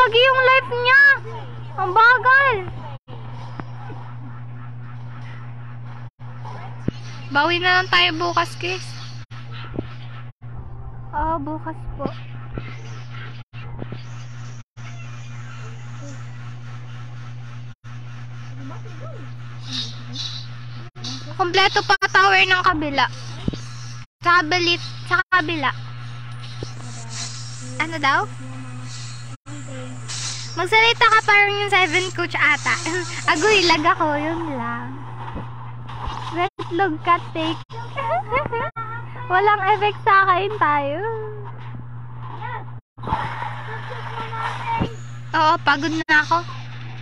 Gagi yung life niya! Ang bagal! Bawi na lang tayo bukas, Chris. Oo, bukas po. Kompleto pa tower ng kabila. Sa kabilit, sa kabila. Ano daw? Magsalita ka parang yung seven coach ata. Agoy, lag ako, yun lang. Wetlog ka take. Walang effect sa akin tayo. Oo, pagod na ako.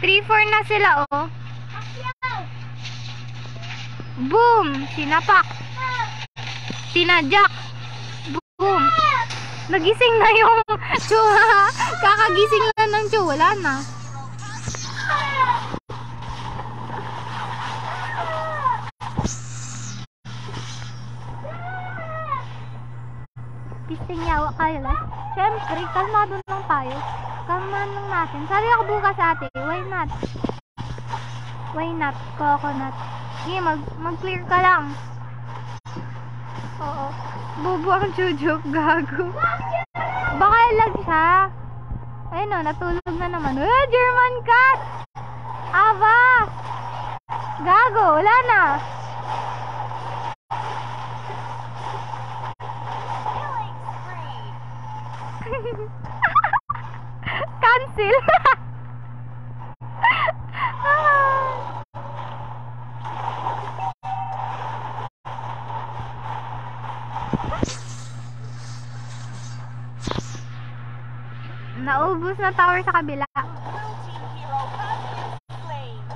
3-4 na sila, oh. Boom! Sinapak. Sinadyak. Boom. Nagising na yung chua. Kakagising na ng chua. Wala na. Pisting yawa kayo lang. Siyempre, kalmado lang tayo. Kalmahan lang natin. Sabi ako bukas ate, why not? Why not? Coconut. Sige, mag, mag-clear ka lang. Oo. Bubo ang jujub, gago. Baka lag siya. Ayun o, natulog na naman. Eh, German cat! Aba! Gago, wala na. Cancel. Ah. Naubos na tower sa kabila.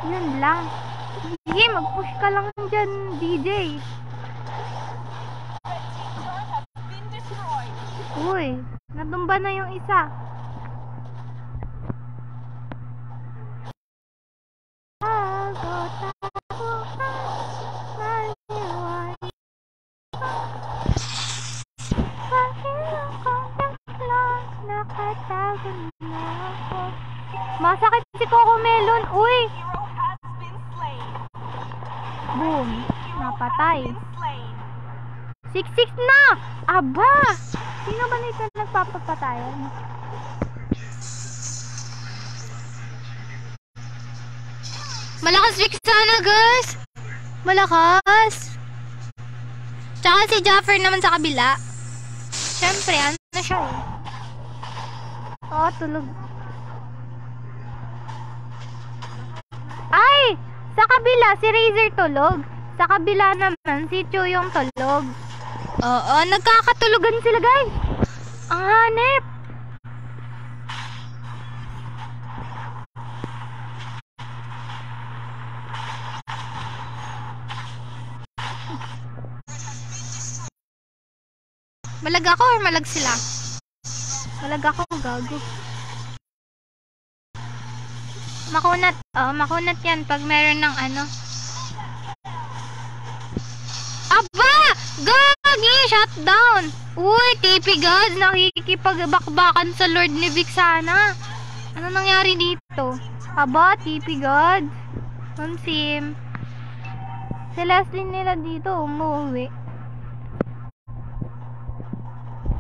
Yun lang. Sige, mag-push ka lang dyan, DJ. Uy, natumba na yung isa. Masakit si Coco Melon. Uy! Boom. Napatay. 6-6 na! Aba! Sino ba nito nagpapapatayan? Malakas Vic sana, guys! Malakas! Tsaka si Jaffer naman sa kabila. Siyempre, ano siya eh. Oo, tulog. Ay! Sa kabila, si Razer tulog. Sa kabila naman, si Chu yung tulog. Oo, nagkakatulugan sila, guys. Ang hanep. Malag ako or malag sila? Malag ako, gago. Makunat, oh, makunat yan pag meron ng ano. Aba! Gagi! Shutdown! Uy, TP God! Nakikipagbakbakan sa Lord ni Vic sana. Ano nangyari dito? Aba, TP God. Sim. Si Leslie nila dito umuwi.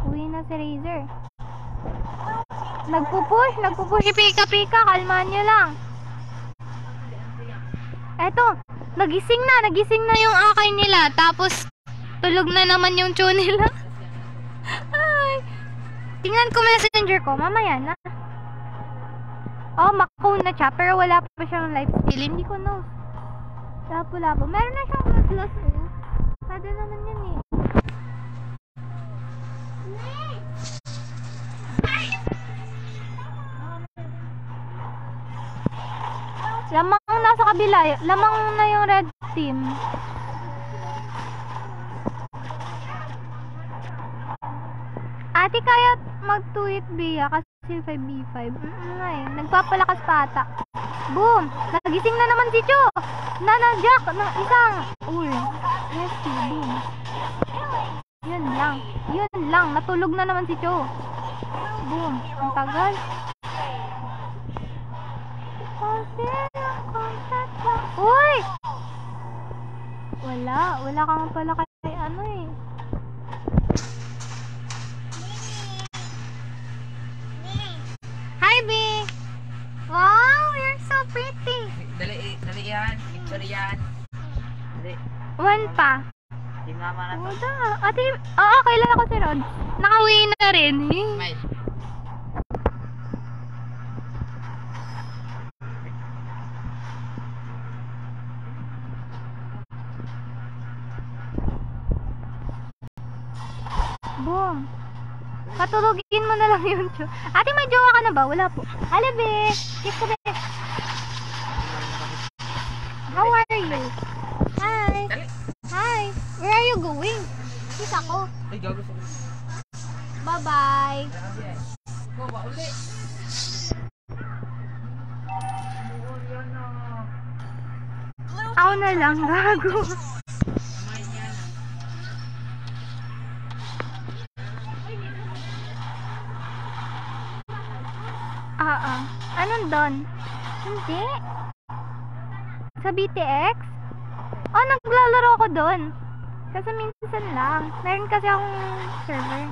Uwi na si Razer. Nagpupush, nagpupush si Pika Pika, kalmahan nyo lang. Eto, nagising na, nagising na yung akay nila. Tapos, tulog na naman yung chew nila. Ay. Tingnan ko messenger ko, mamaya na. Oh, makaw na siya, pero wala pa siyang life skill. Hindi ko know. Lapo-lapo. Meron na siyang blood loss, oh. Kada naman yan eh. Lamang nasa kabila. Lamang na yung red team. Ate, kaya mag-tweet, Bia. Kasi Seal 5v5. Mm, eh. Nagpapalakas pa ata. Boom! Nagising na naman si Cho! Nanadyak ng isang... Uy. Yes, boom. Yun lang. Yun lang. Natulog na naman si Cho. Boom. Ang tagal. Uy! Wala. Wala ka nga pala kay ano eh. Hi, B! Wow, you're so pretty. Dali, dali yan. Picture yan. Dali. One pa. Si mama na to. Wala. Ate, oo, kailan ako si Rod. Nakauwi na rin. Smile. Boom. Patulogin mo na lang yun. Ate, may jowa ka na ba? Wala po. Hala, be. Kiss ko, be. How are you? Hi. Hi. Where are you going? Kiss ako. Bye-bye. Ako na lang, gago. Ah, ah. Anong doon? Hindi. Sa BTX? Oh, naglalaro ako doon. Kasi minsan lang. Meron kasi akong server.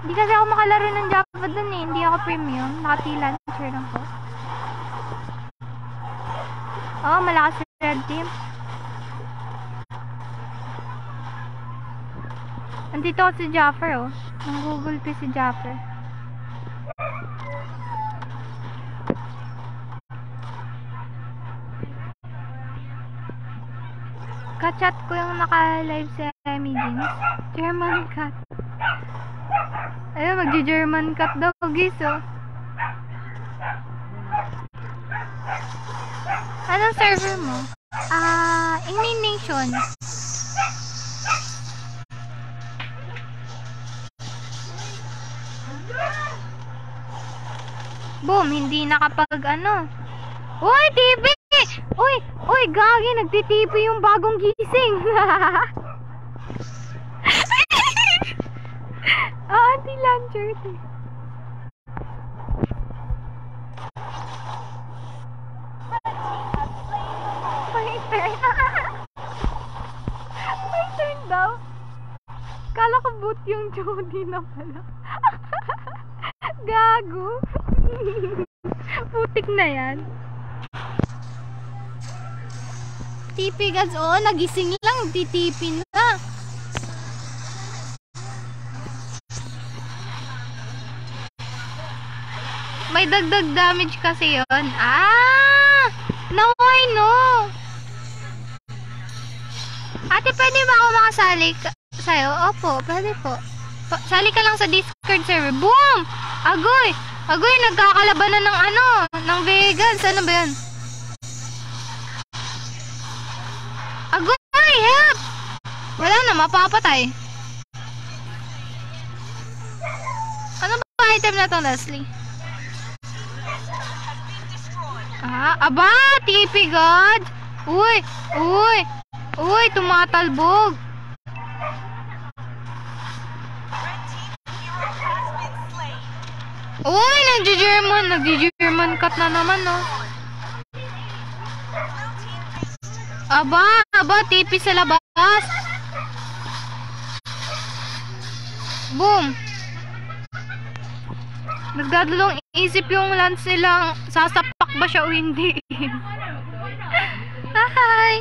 Hindi kasi ako makalaro ng Java doon eh. Hindi ako premium. Naka-T-Launcher lang po. Oh, malakas Red Team. Andito ako si Jaffer, oh. Ang Google P si Jaffer. Kachat ko yung naka-live sa Emmy Jeans. German cat. Ayun, magji-German cat daw, guys, oh. Anong server mo? Ah, Ingmin Nation. Boom, hindi nakapag ano. Uy, TV! Uy, uy, gagi, nagtitipi yung bagong gising. ah, to. My turn. My turn daw. Kala ko boot yung Jody na pala. Gago. Putik na yan. TP guys, oo, nagising lang, titipin na. May dagdag damage kasi yon. Ah! Now I know! Ate, pwede ba ako makasali ka- sa'yo? Opo, pwede po. Sali ka lang sa Discord server. Boom! Agoy! Agoy, nagkakalabanan ng ano, ng vegans. Ano ba yan? Agoy, help! Wala na, mapapatay. Ano ba item na to, Leslie? Ah, aba, TP God! Uy, uy, uy, tumatalbog. Uy, nagji-German, nagji-German cut na naman, no? Aba, aba, TP sa labas. Boom. Nagdadalong isip yung lance nilang sasapak ba siya o hindi. Hi!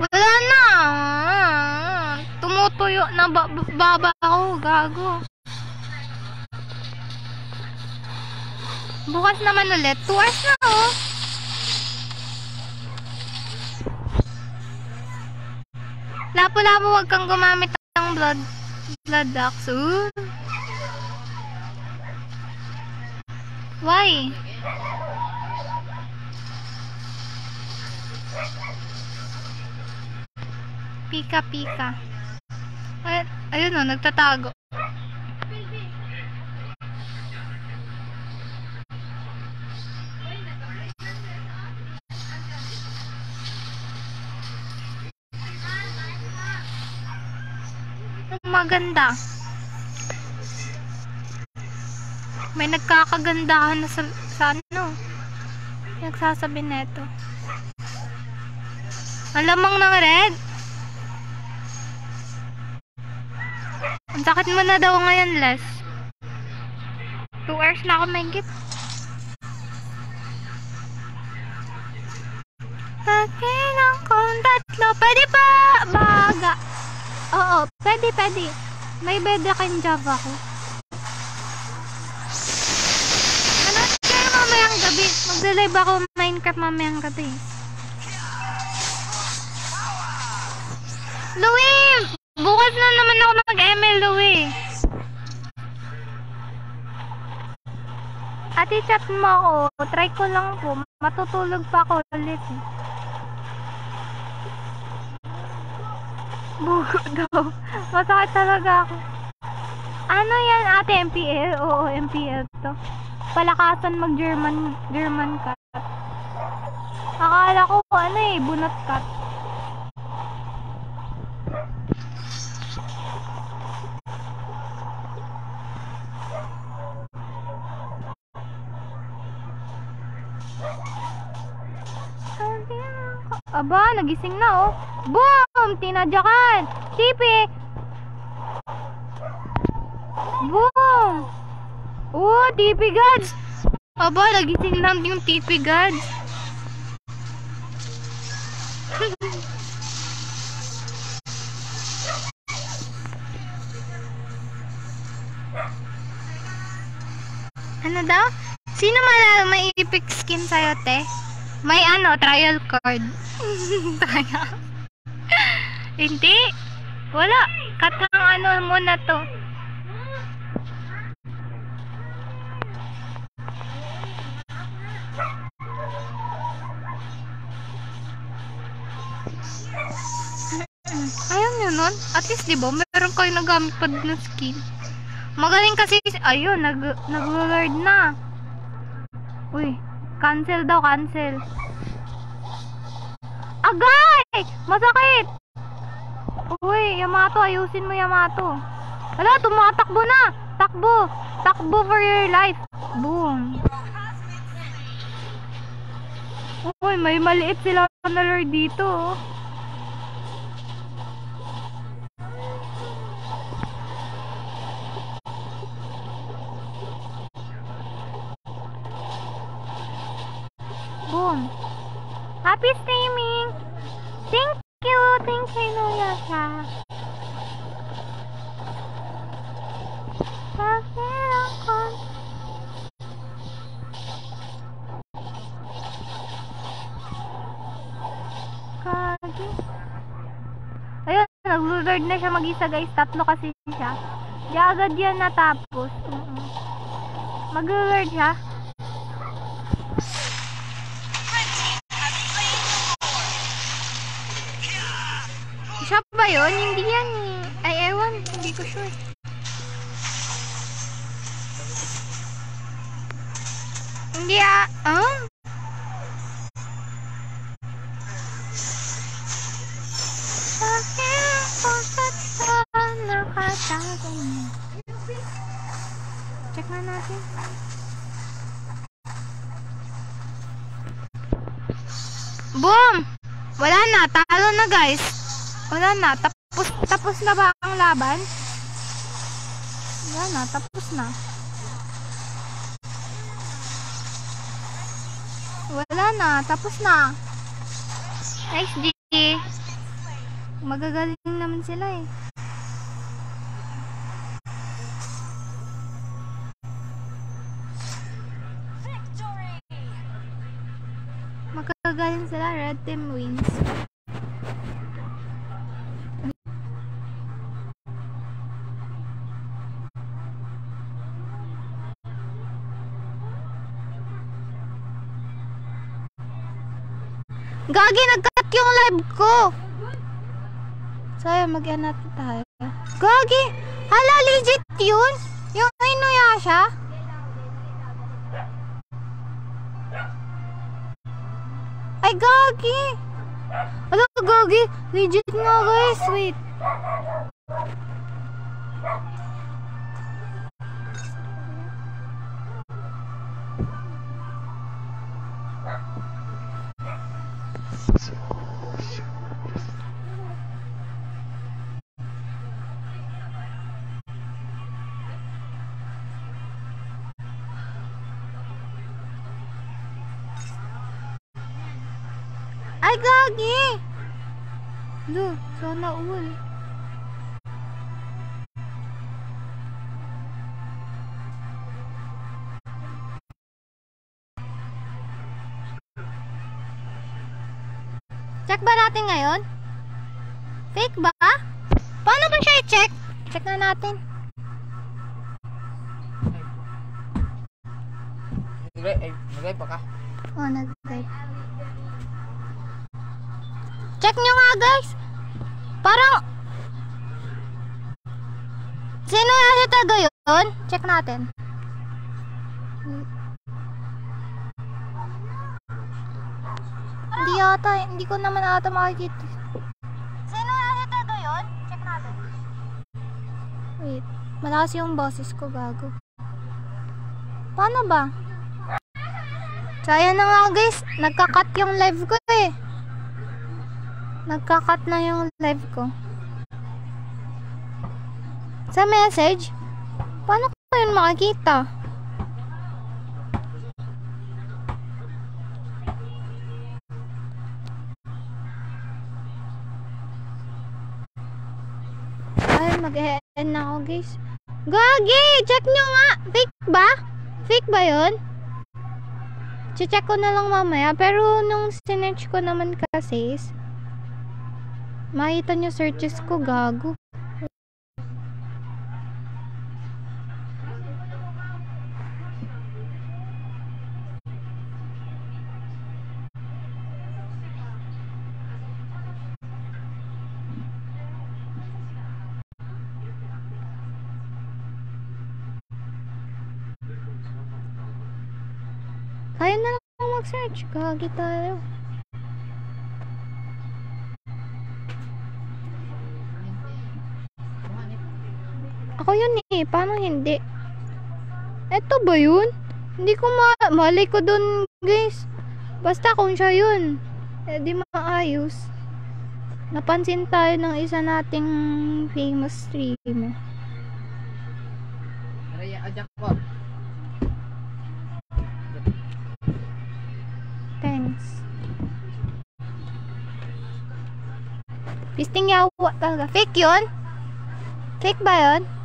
Wala na. Tumutuyo na ba baba ako, gago. Bukas naman ulit. 2 hours na oh. Lapo-lapo, wag kang gumamit ng blood blood axe. Ooh. Why? Pika pika. Ay, ayun oh, nagtatago. Maganda. May nagkakagandahan na sa, sa ano. Nagsasabi neto. Alamang ng red. Ang sakit mo na daw ngayon, Les. 2 hours na ako mahigit. Kakilang kong tatlo. Pwede pa! Baga. Oo, pwede, pwede. May bedrock and Java ko. Ano kaya mamayang gabi? Magla-live ako Minecraft mamayang gabi. Louie! Bukas na naman ako mag-ML, Louie. Ate, chat mo ako. Try ko lang po. Matutulog pa ako ulit. Bugo daw. Masakit talaga ako. Ano yan, ate? MPL? Oo, MPL to. Palakasan mag-German German cut. Akala ko ano eh, bunot cut. Aba, nagising na oh. Boom! Tinadyakan! Tipi! Boom! Oh, tipi gods! Aba, nagising lang yung tipi gods. ano daw? Sino malalo may epic skin sa'yo, te? May ano, trial card. Trial. Hindi. Wala. Katang ano mo na to. Ayaw nyo nun. At least, di ba, meron kayo nagamit pa din ng skin. Magaling kasi, ayun, nag, nag-lord na. Uy, cancel daw, cancel. Agay! Masakit! Uy, Yamato, ayusin mo Yamato. Wala, tumatakbo na! Takbo! Takbo for your life! Boom! Uy, may maliit sila na lord dito. oh. Boom! Happy streaming! Thank you! Thank you, Inuyasha! Bakit ako? Kagi. Ayun, nag-lord na siya mag-isa guys. Tatlo kasi siya. Di agad yan natapos. Mm Mag-lord siya. Ba yun? Hindi yan eh. Ay, ewan. Hindi ko sure. Hindi ah. Ah? Nakatago mo? Check na natin. Boom! Wala na. Talo na guys. Wala na. Tapos, tapos na ba ang laban? Wala na. Tapos na. Wala na. Tapos na. Nice G. Magagaling naman sila eh. Magagaling sila. Red team wins. Gagi, nag-cut yung live ko. Sayang, mag natin tayo. Gagi! Hala, legit yun? Yung Inuyasha? Ay, gagi! Hala, gagi! Legit nga, guys. Wait. Gagi! Do, sana all. Check ba natin ngayon? Fake ba? Paano ba siya i-check? Check na natin. Ay, nagay pa ka. Oh, nag-type. Check nyo nga, guys. Parang... Sino yung si Tago yun? Check natin. Hindi ata, hindi ko naman ata makikita. Sino yung si Tago yun? Check natin. Wait, malakas yung boses ko, gago. Paano ba? So, ayan na nga guys. Nagka-cut yung live ko eh. Nagka-cut na yung live ko. Sa message? Paano ko yun makikita? Ay, mag-e-end na ako guys. Gagi! Check nyo nga! Fake ba? Fake ba yun? check ko na lang mamaya. Pero nung sinerch ko naman kasi is, makita nyo searches ko gago. Kaya na lang mag-search. Gagi tayo. Ako yun eh. Paano hindi? Eto ba yun? Hindi ko ma... Malay ko dun, guys. Basta kung siya yun. Eh, di maayos. Napansin tayo ng isa nating famous streamer. Raya, ajak ko. Thanks. Pisting yawa talaga. Fake yun? Fake ba yun?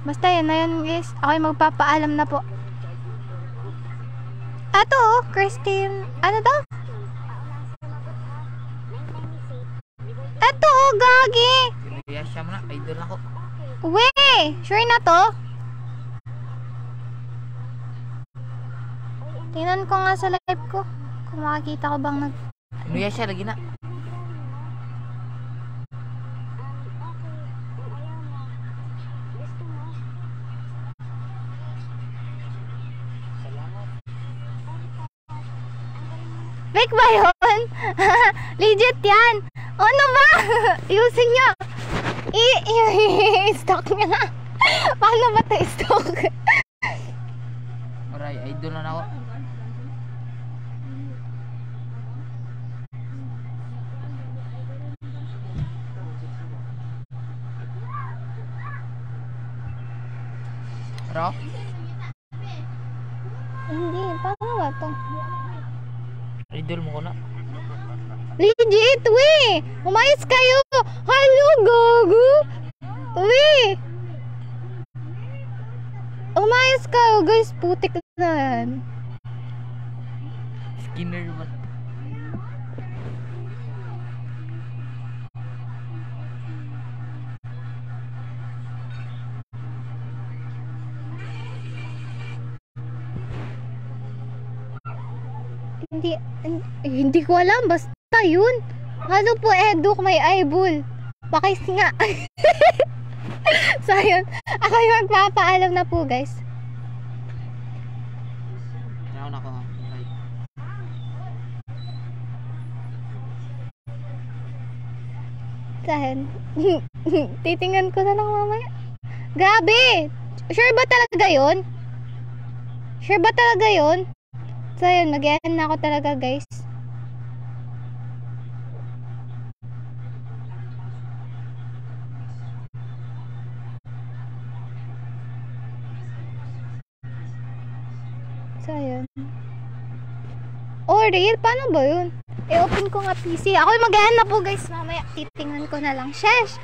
Basta yun na yun guys. Ako'y magpapaalam na po. Ato oh, Christine. Ano daw? Eto oh, gagi. Raya siya mo na, idol ako. We! Sure na to? Tingnan ko nga sa live ko. Kung makikita ko bang nag... Raya siya, lagi na. Fake ba yun? Legit yan! Ano ba? Ayusin nyo! I- i- i-stock nyo na! Paano ba ito i-stock? Raya, idol na ako. Ro? Hindi, paano ba ito? Idol mo ko na. Legit, we! Umayos kayo! Hello, gogo! We! Umayos kayo, guys. Putik na yan. Skinner ba? Hindi, hin- hindi ko alam. Basta yun. Ano po, Eduk, may eyeball. Pakis nga. so, yun. Ako yung magpapaalam na po, guys. Na ako. Saan? Titingnan ko na lang mamaya. Grabe! Sure ba talaga yun? Sure ba talaga yun? So, yun. mag na ako talaga, guys. So, yun. Oreo? Paano ba yun? I-open ko nga PC. Ako yung maghahanap po guys. Mamaya titingnan ko na lang. Shesh!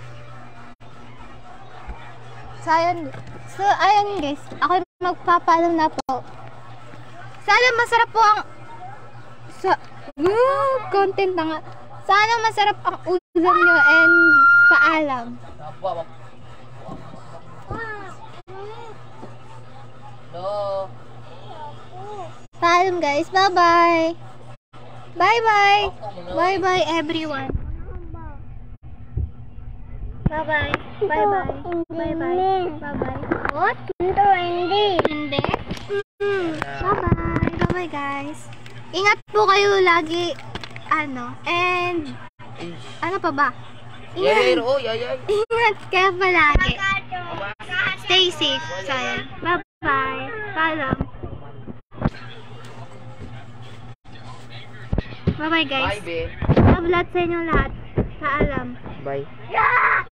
So, ayun. So, ayun guys. Ako magpapaalam na po. Sana masarap po ang... Sa... Woo! Content na nga. Sana masarap ang ulam nyo and paalam. Hello. Paalam guys. Bye-bye. Bye-bye. Bye-bye everyone. Bye-bye. Bye-bye. Bye-bye. Bye-bye. What? Hindi. Hindi? Mm. Bye-bye. Bye-bye guys. Ingat po kayo lagi. Ano? And ano pa ba? Ingat, oh, ingat ka palagi. Stay safe. So, ayun. Bye-bye. Paalam. Bye-bye guys. Bye, be. Love lahat sa inyo lahat. Paalam. Bye.